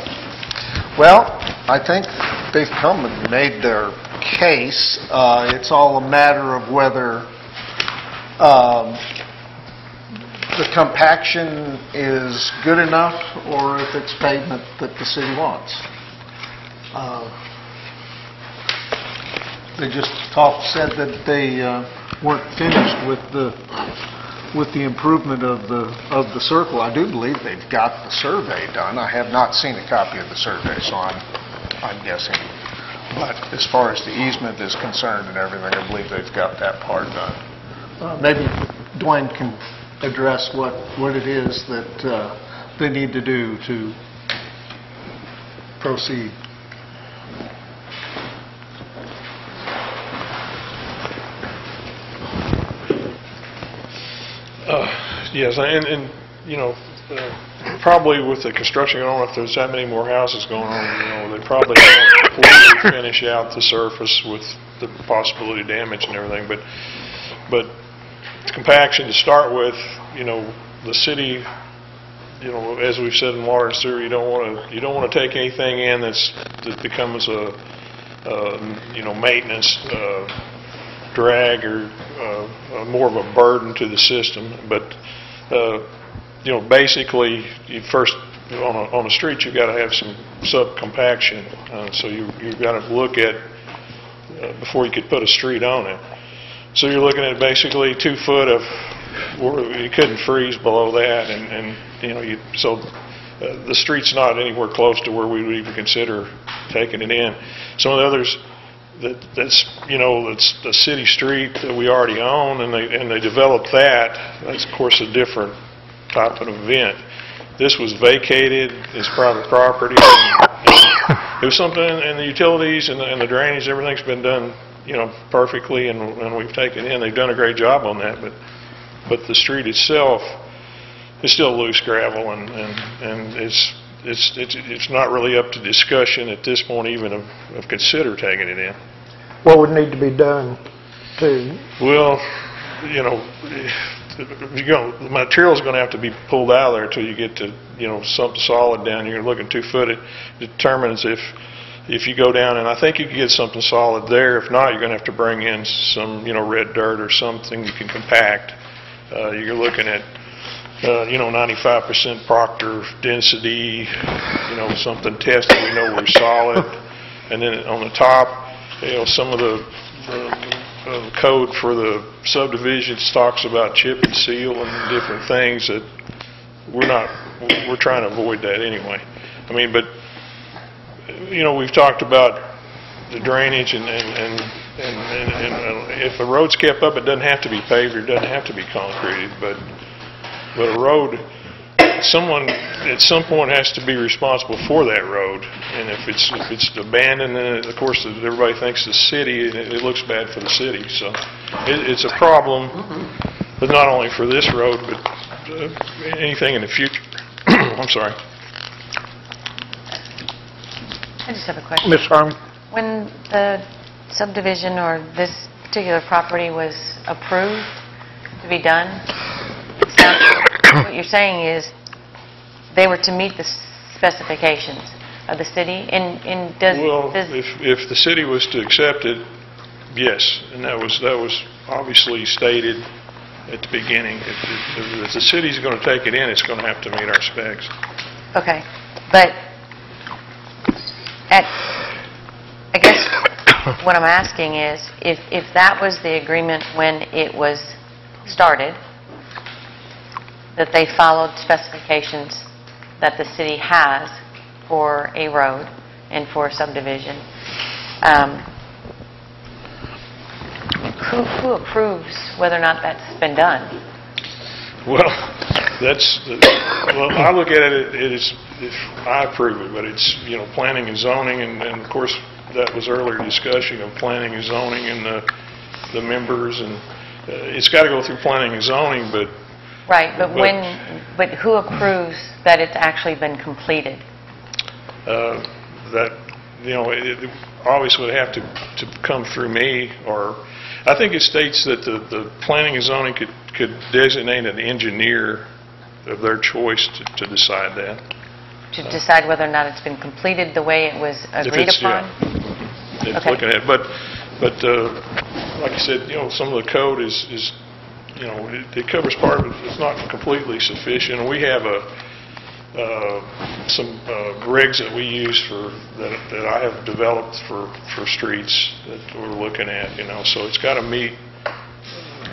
Well, I think they've come and made their case. Uh, It's all a matter of whether um, the compaction is good enough or if it's pavement that the city wants. Uh, They just talked, said that they uh, weren't finished with the, with the improvement of the, of the circle. I do believe they've got the survey done. I have not seen a copy of the survey, so I'm, I'm guessing. But as far as the easement is concerned and everything, I believe they've got that part done. Uh, Maybe Dwayne can address what, what it is that uh, they need to do to proceed. Uh, Yes, and, and, you know, uh, probably with the construction going on, if there's that many more houses going on, you know, they probably won't completely finish out the surface with the possibility of damage and everything, but, but compaction to start with, you know, the city, you know, as we've said in water and sewer, you don't want to, you don't want to take anything in that's, that becomes a, uh, you know, maintenance, uh, drag or uh, uh, more of a burden to the system. But, uh, you know, basically, you first, on a, on a street, you've got to have some sub-compaction. Uh, So you, you've got to look at, uh, before you could put a street on it. So you're looking at basically two foot of it couldn't freeze below that, and, and, you know, you, so uh, the street's not anywhere close to where we would even consider taking it in. Some of the others, that, that's, you know, that's a city street that we already own, and they, and they developed that, that's of course a different type of event. This was vacated, it's private property, and and it was something, and the utilities and the and the drainage, everything's been done, you know, perfectly, and, and we've taken in, they've done a great job on that, but, but the street itself is still loose gravel, and, and, and it's, it's, it's it's not really up to discussion at this point even of, of consider taking it in. What would need to be done to, Well, you know, you go, the material's gonna have to be pulled out of there until you get to, you know, something solid down, you're looking two foot, it determines if, if you go down, and I think you can get something solid there, if not, you're gonna have to bring in some, you know, red dirt or something you can compact. Uh, you're looking at, uh, you know, ninety-five percent Proctor density, you know, something tested, we know we're solid. And then on the top, you know, some of the, the uh, code for the subdivisions talks about chip and seal and different things that we're not, we're trying to avoid that anyway. I mean, but, you know, we've talked about the drainage and, and, and, and, and and, if a road's kept up, it doesn't have to be paved, or it doesn't have to be concreted, but, but a road, someone at some point has to be responsible for that road. And if it's, if it's abandoned, then of course, everybody thinks the city, and it, it looks bad for the city. So it, it's a problem, but not only for this road, but uh, anything in the future. I'm sorry. I just have a question. Ms. Harman? When the subdivision or this particular property was approved to be done, what you're saying is they were to meet the specifications of the city, and and does... Well, does- if, if the city was to accept it, yes, and that was, that was obviously stated at the beginning. If, if- if the city's going to take it in, it's going to have to meet our specs. Okay, but at, I guess what I'm asking is, if, if that was the agreement when it was started, that they followed specifications that the city has for a road and for a subdivision, um, who, who approves whether or not that's been done? Well, that's, well, I look at it, it is, I approve it, but it's, you know, planning and zoning, and, and of course, that was earlier discussion of planning and zoning and the, the members, and uh, it's got to go through planning and zoning, but Right, but when, but who approves that it's actually been completed? uh, that, you know, it it always would have to, to come through me, or, I think it states that the, the planning and zoning could, could designate an engineer of their choice to, to decide that. To decide whether or not it's been completed the way it was If agreed it's- upon? It's Okay. looking at, but, but, uh, like I said, you know, some of the code is, is, you know, it it covers part it, it's not completely sufficient. We have a, uh, some uh, rigs that we use for, that that I have developed for, for streets that we're looking at, you know, so it's got to meet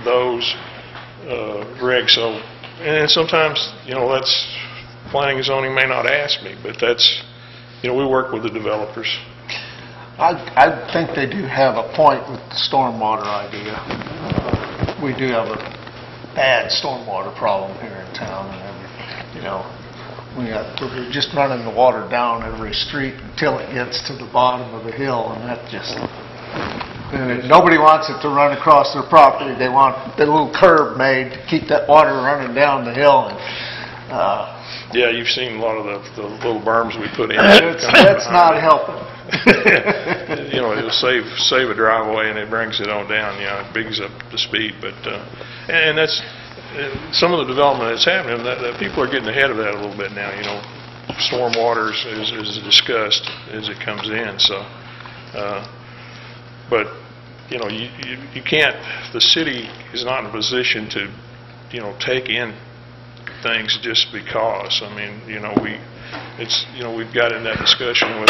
those uh, regs. So, and sometimes, you know, that's, planning and zoning may not ask me, but that's, you know, we work with the developers. I, I think they do have a point with the stormwater idea. We do have a bad stormwater problem here in town, and every, you know, we got, we're just running the water down every street until it gets to the bottom of the hill, and that just, and nobody wants it to run across their property. They want the little curb made to keep that water running down the hill, and, uh, Yeah, you've seen a lot of the, the little berms we put in. That's that's not helping. You know, it'll save, save a driveway and it brings it on down, you know, it bigs up the speed, but, uh, and that's, uh, some of the development that's happening, that, that people are getting ahead of that a little bit now, you know. Stormwater is, is discussed as it comes in, so, uh, but, you know, you, you you can't, the city is not in a position to, you know, take in things just because. I mean, you know, we, it's, you know, we've got in that discussion with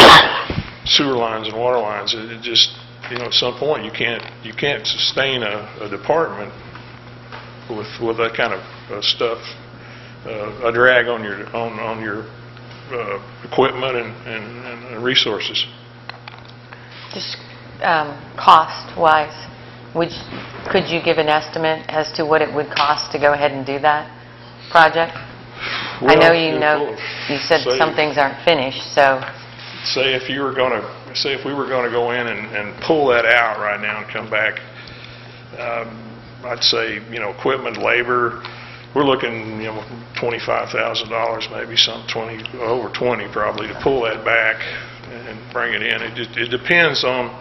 sewer lines and water lines, it it just, you know, at some point, you can't, you can't sustain a, a department with, with that kind of uh, stuff, uh, a drag on your, on, on your uh, equipment and, and and resources. Just um, cost-wise, would, you- could you give an estimate as to what it would cost to go ahead and do that project? I know Well, you know, you said say- some things aren't finished, so, say if you were going to, say if we were going to go in and, and pull that out right now and come back, um, I'd say, you know, equipment, labor, we're looking, you know, $25,000 maybe, some 20, over 20 probably, to pull that back and bring it in. It just, it depends on,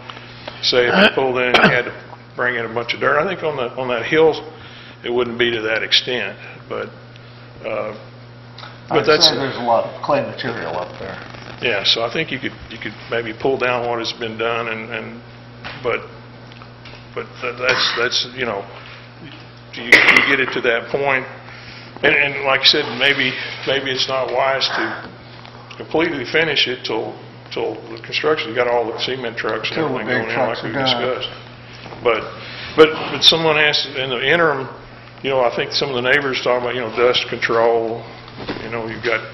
say if you pulled in, you had to bring in a bunch of dirt. I think on the, on that hill, it wouldn't be to that extent, but, uh, but I'd that's. say there's a lot of clay material up there. Yeah, so I think you could, you could maybe pull down what has been done and, and, but, but tha- that's, that's, you know, you, you get it to that point, and, and like I said, maybe, maybe it's not wise to completely finish it till, till the construction, you got all the cement trucks and Till the everything big going in like trucks we are done. discussed. But, but, but someone asked, in the interim, you know, I think some of the neighbors talk about, you know, dust control, you know, you've got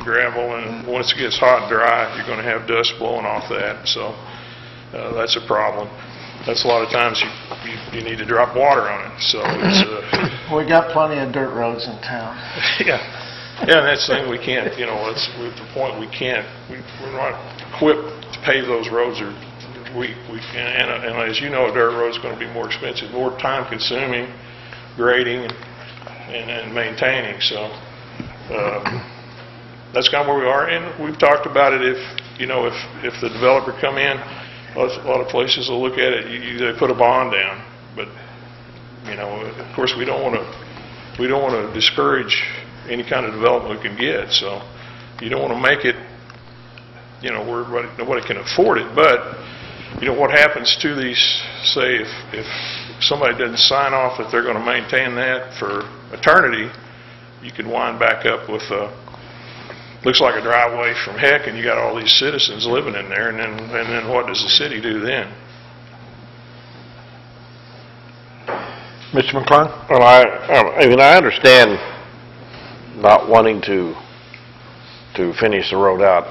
gravel, and once it gets hot and dry, you're gonna have dust blowing off that, so, uh, that's a problem. That's a lot of times you, you, you need to drop water on it, so it's, uh, We got plenty of dirt roads in town. yeah, yeah, and that's the thing, we can't, you know, it's, at the point we can't, we, we're not equipped to pave those roads, or we, we, and, and as you know, a dirt road's gonna be more expensive, more time consuming, grading and, and maintaining, so, um, that's kind of where we are, and we've talked about it if, you know, if, if the developer come in, a lot of places will look at it, you, you, they put a bond down, but, you know, of course, we don't want to, we don't want to discourage any kind of development we can get, so you don't want to make it, you know, where nobody can afford it, but, you know, what happens to these, say, if, if somebody doesn't sign off that they're going to maintain that for eternity, you could wind back up with a, looks like a driveway from heck, and you got all these citizens living in there, and then, and then what does the city do then? Mr. McClung? Well, I, I mean, I understand not wanting to, to finish the road out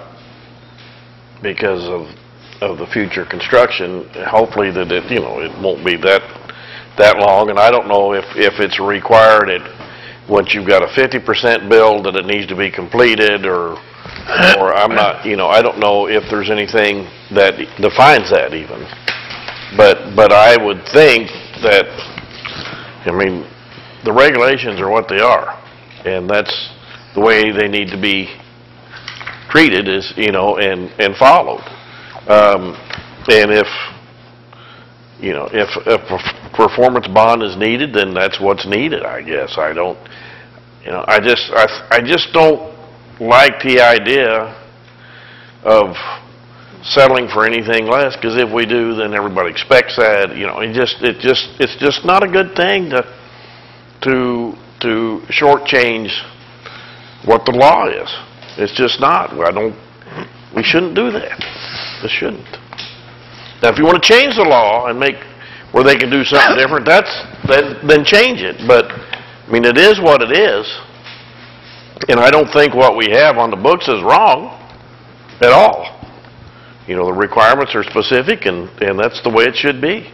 because of, of the future construction. Hopefully that it, you know, it won't be that, that long, and I don't know if, if it's required at, once you've got a fifty percent build, that it needs to be completed, or, or I'm not, you know, I don't know if there's anything that defines that even. But, but I would think that I mean, the regulations are what they are, and that's the way they need to be treated is, you know, and, and followed. Um, and if, you know, if a performance bond is needed, then that's what's needed, I guess. I don't, you know, I just, I, I just don't like the idea of settling for anything less, because if we do, then everybody expects that, you know, it just, it just, it's just not a good thing to, to, to shortchange what the law is. It's just not. I don't, we shouldn't do that. We shouldn't. Now, if you want to change the law and make, where they can do something different, that's, then, then change it. But, I mean, it is what it is. And I don't think what we have on the books is wrong at all. You know, the requirements are specific, and, and that's the way it should be.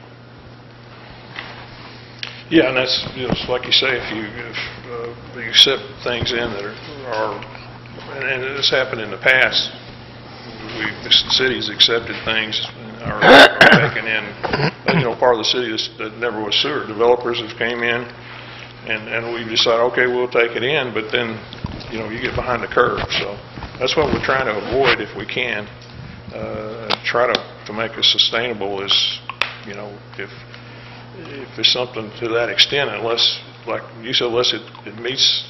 Yeah, and that's, you know, it's like you say, if you, if uh, you accept things in that are, are, and and this happened in the past, we, the cities accepted things or taken in, you know, part of the city that never was sewer. Developers have came in, and, and we decided, okay, we'll take it in, but then, you know, you get behind the curve. So that's what we're trying to avoid if we can, uh, try to, to make it sustainable is, you know, if, if there's something to that extent, unless, like you said, unless it, it meets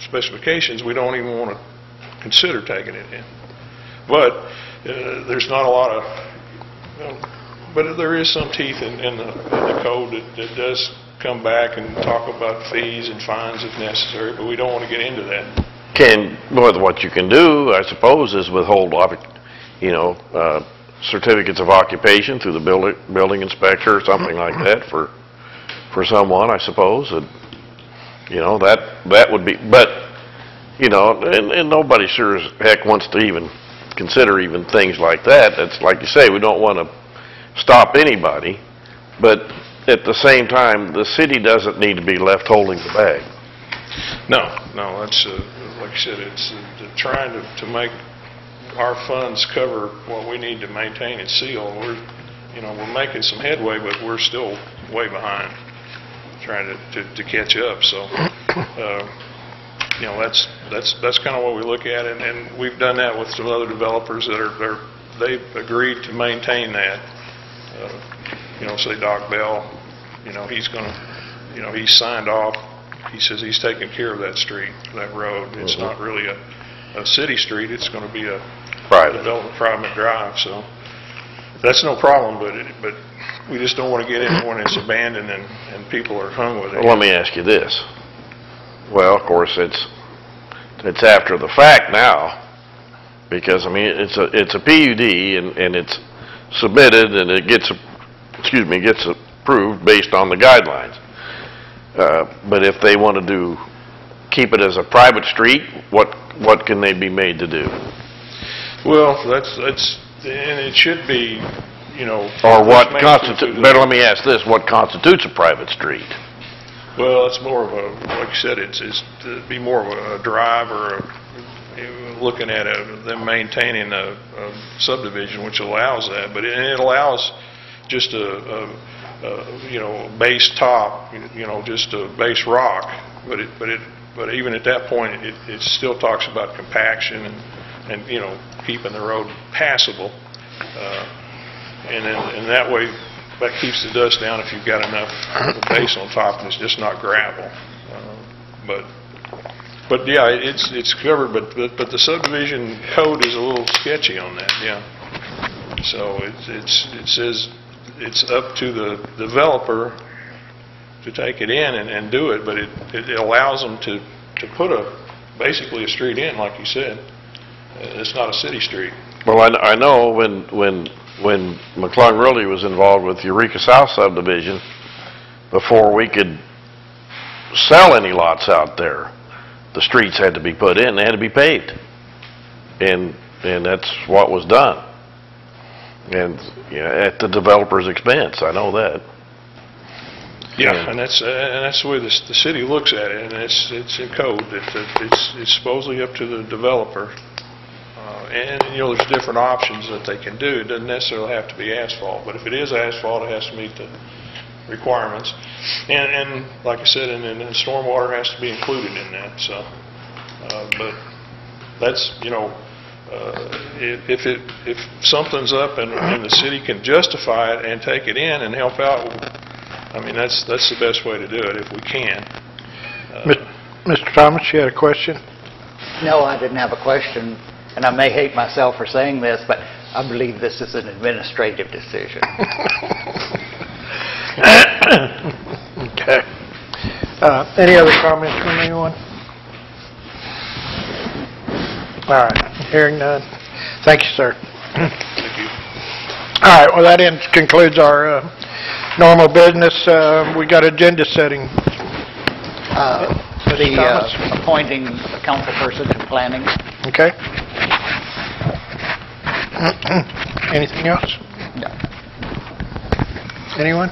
specifications, we don't even want to consider taking it in. But, uh, there's not a lot of, you but there is some teeth in, in the, in the code that, that does come back and talk about fees and fines if necessary, but we don't want to get into that. Can, well, what you can do, I suppose, is withhold, you know, uh, certificates of occupation through the building, building inspector or something like that for, for someone, I suppose. and- You know, that, that would be, but, you know, and, and nobody sure as heck wants to even consider even things like that. It's like you say, we don't want to stop anybody, but at the same time, the city doesn't need to be left holding the bag. No, no, that's, uh, like I said, it's uh, trying to, to make our funds cover what we need to maintain and seal. We're, you know, we're making some headway, but we're still way behind, trying to, to, to catch up, so, uh, you know, that's, that's, that's kind of what we look at, and, and we've done that with some other developers that are, they're, they've agreed to maintain that. Uh, You know, say Doc Bell, you know, he's gonna, you know, he's signed off, he says he's taking care of that street, that road. It's Mhm. not really a, a city street, it's gonna be a Private. development, private drive, so that's no problem, but, it- but we just don't wanna get in when it's abandoned and, and people are hung with it. Well, let me ask you this. Well, of course, it's, it's after the fact now, because, I mean, it's a, it's a PUD and, and it's submitted and it gets, excuse me, gets approved based on the guidelines. Uh, But if they want to do, keep it as a private street, what, what can they be made to do? Well, that's, that's, and it should be, you know. Or what constitutes, better let me ask this, what constitutes a private street? Well, it's more of a, like you said, it's, it's, it'd be more of a drive or a, looking at a, them maintaining a a subdivision, which allows that, but it, and it allows just a, a, a, you know, base top, you know, just a base rock, but it, but it, but even at that point, it, it still talks about compaction and, and, you know, keeping the road passable. Uh, And then, and that way, that keeps the dust down if you've got enough base on top and it's just not gravel. Uh, But, but yeah, it's, it's covered, but, but but the subdivision code is a little sketchy on that, yeah. So it's, it's, it says it's up to the developer to take it in and, and do it, but it, it allows them to, to put a, basically a street in, like you said. Uh, It's not a city street. Well, I, I know when, when, when McClung Realty was involved with Eureka South subdivision, before we could sell any lots out there, the streets had to be put in, they had to be paved. And, and that's what was done. And, you know, at the developer's expense, I know that. Yeah, and that's, uh, and that's the way the, the city looks at it, and it's, it's in code, that, that it's, it's supposedly up to the developer. Uh, And, you know, there's different options that they can do, it doesn't necessarily have to be asphalt, but if it is asphalt, it has to meet the requirements. And, and like I said, and, and and stormwater has to be included in that, so, uh, but that's, you know, uh, if if it, if something's up and, and the city can justify it and take it in and help out, I mean, that's, that's the best way to do it, if we can. Mis- Mr. Thomas, you had a question? No, I didn't have a question, and I may hate myself for saying this, but I believe this is an administrative decision. Okay. Uh, Any other comments from anyone? All right, hearing none. Thank you, sir. Thank you. All right, well, that ends, concludes our uh, normal business. Uh, We got agenda setting. Uh, The uh, appointing a council person to planning, Okay? Anything else? No. Anyone?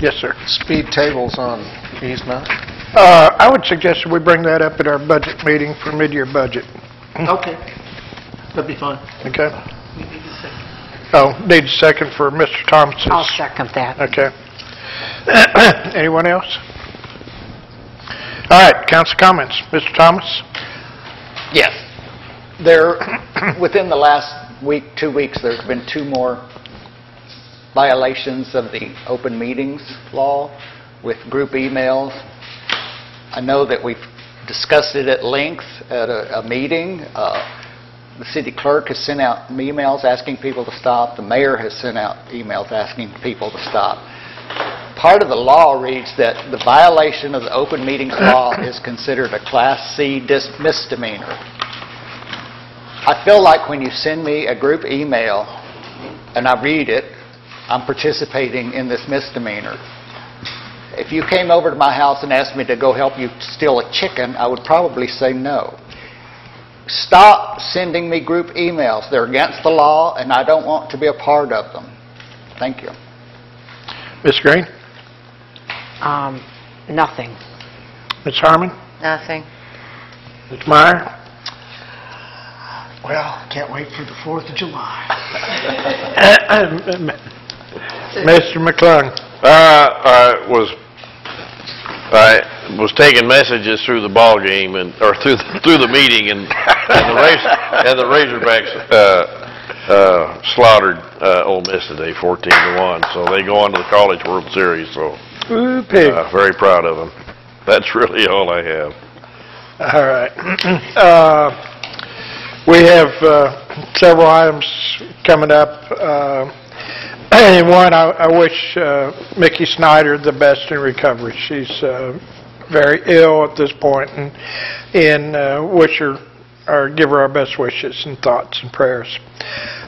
Yes, sir. Speed tables on East Mountain? Uh, I would suggest that we bring that up at our budget meeting for mid-year budget, Okay, that'd be fine. okay? Oh, need a second for Mr. Thomas's. I'll second that. Okay. Anyone else? All right, council comments. Mr. Thomas? Yes. There, within the last week, two weeks, there's been two more violations of the open meetings law with group emails. I know that we've discussed it at length at a, a meeting. Uh, The city clerk has sent out emails asking people to stop. The mayor has sent out emails asking people to stop. Part of the law reads that the violation of the open meetings law is considered a Class C misdemeanor. I feel like when you send me a group email and I read it, I'm participating in this misdemeanor. if you came over to my house and asked me to go help you steal a chicken, I would probably say no. Stop sending me group emails. They're against the law, and I don't want to be a part of them. Thank you. Ms. Greene? Um, Nothing. Ms. Harman? Nothing. Ms. Meyer? Well, can't wait for the 4th of July. Mr. McClung? Uh, I was, I was taking messages through the ball game and, or through, the- through the meeting and and the Raz- and the Razorbacks, uh, uh, slaughtered, uh, Ole Miss today, 14 to 1. So they go on to the College World Series, so, Ooh, pig. uh, very proud of them. That's really all I have. All right. Uh, We have uh, several items coming up. Uh, And one, I I wish uh, Mickey Schneider the best in recovery. She's uh, very ill at this point, and and uh, wish her, or give her our best wishes and thoughts and prayers.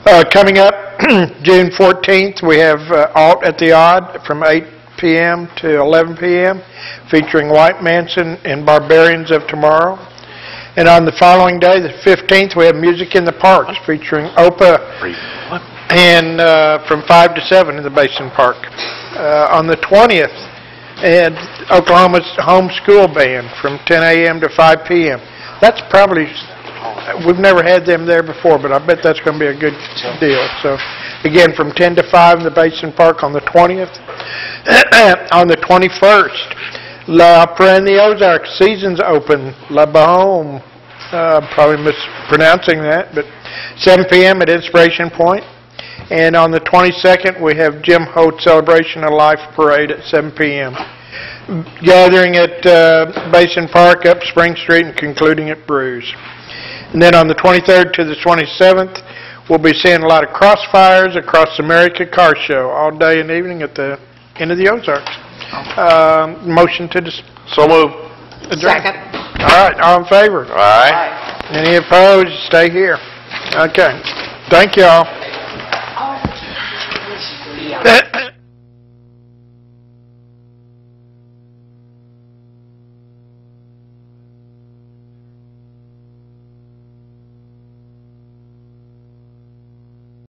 Uh, Coming up, June 14th, we have uh, Alt at the Aud from 8 p.m. to 11 p.m., featuring White Manson and Barbarians of Tomorrow. And on the following day, the 15th, we have Music in the Parks featuring Opa and uh, from 5 to 7 in the Basin Park. Uh, On the 20th, and Oklahoma's Home School Band from 10 a.m. to 5 p.m. That's probably, we've never had them there before, but I bet that's going to be a good deal. So, again, from 10 to 5 in the Basin Park on the 20th. On the 21st, La Opera in the Ozarks, season's open, La Bahome, uh, probably mispronouncing that, but 7 p.m. at Inspiration Point. And on the 22nd, we have Jim Holt Celebration of Life Parade at 7 p.m. Gathering at uh, Basin Park up Spring Street and concluding at Brews. And then on the 23rd to the 27th, we'll be seeing a lot of crossfires across America Car Show all day and evening at the Inn of the Ozarks. Uh, motion to dis- So move. adjourn. Second. All right, all in favor? Aye. Any opposed, stay here. Okay, thank you all.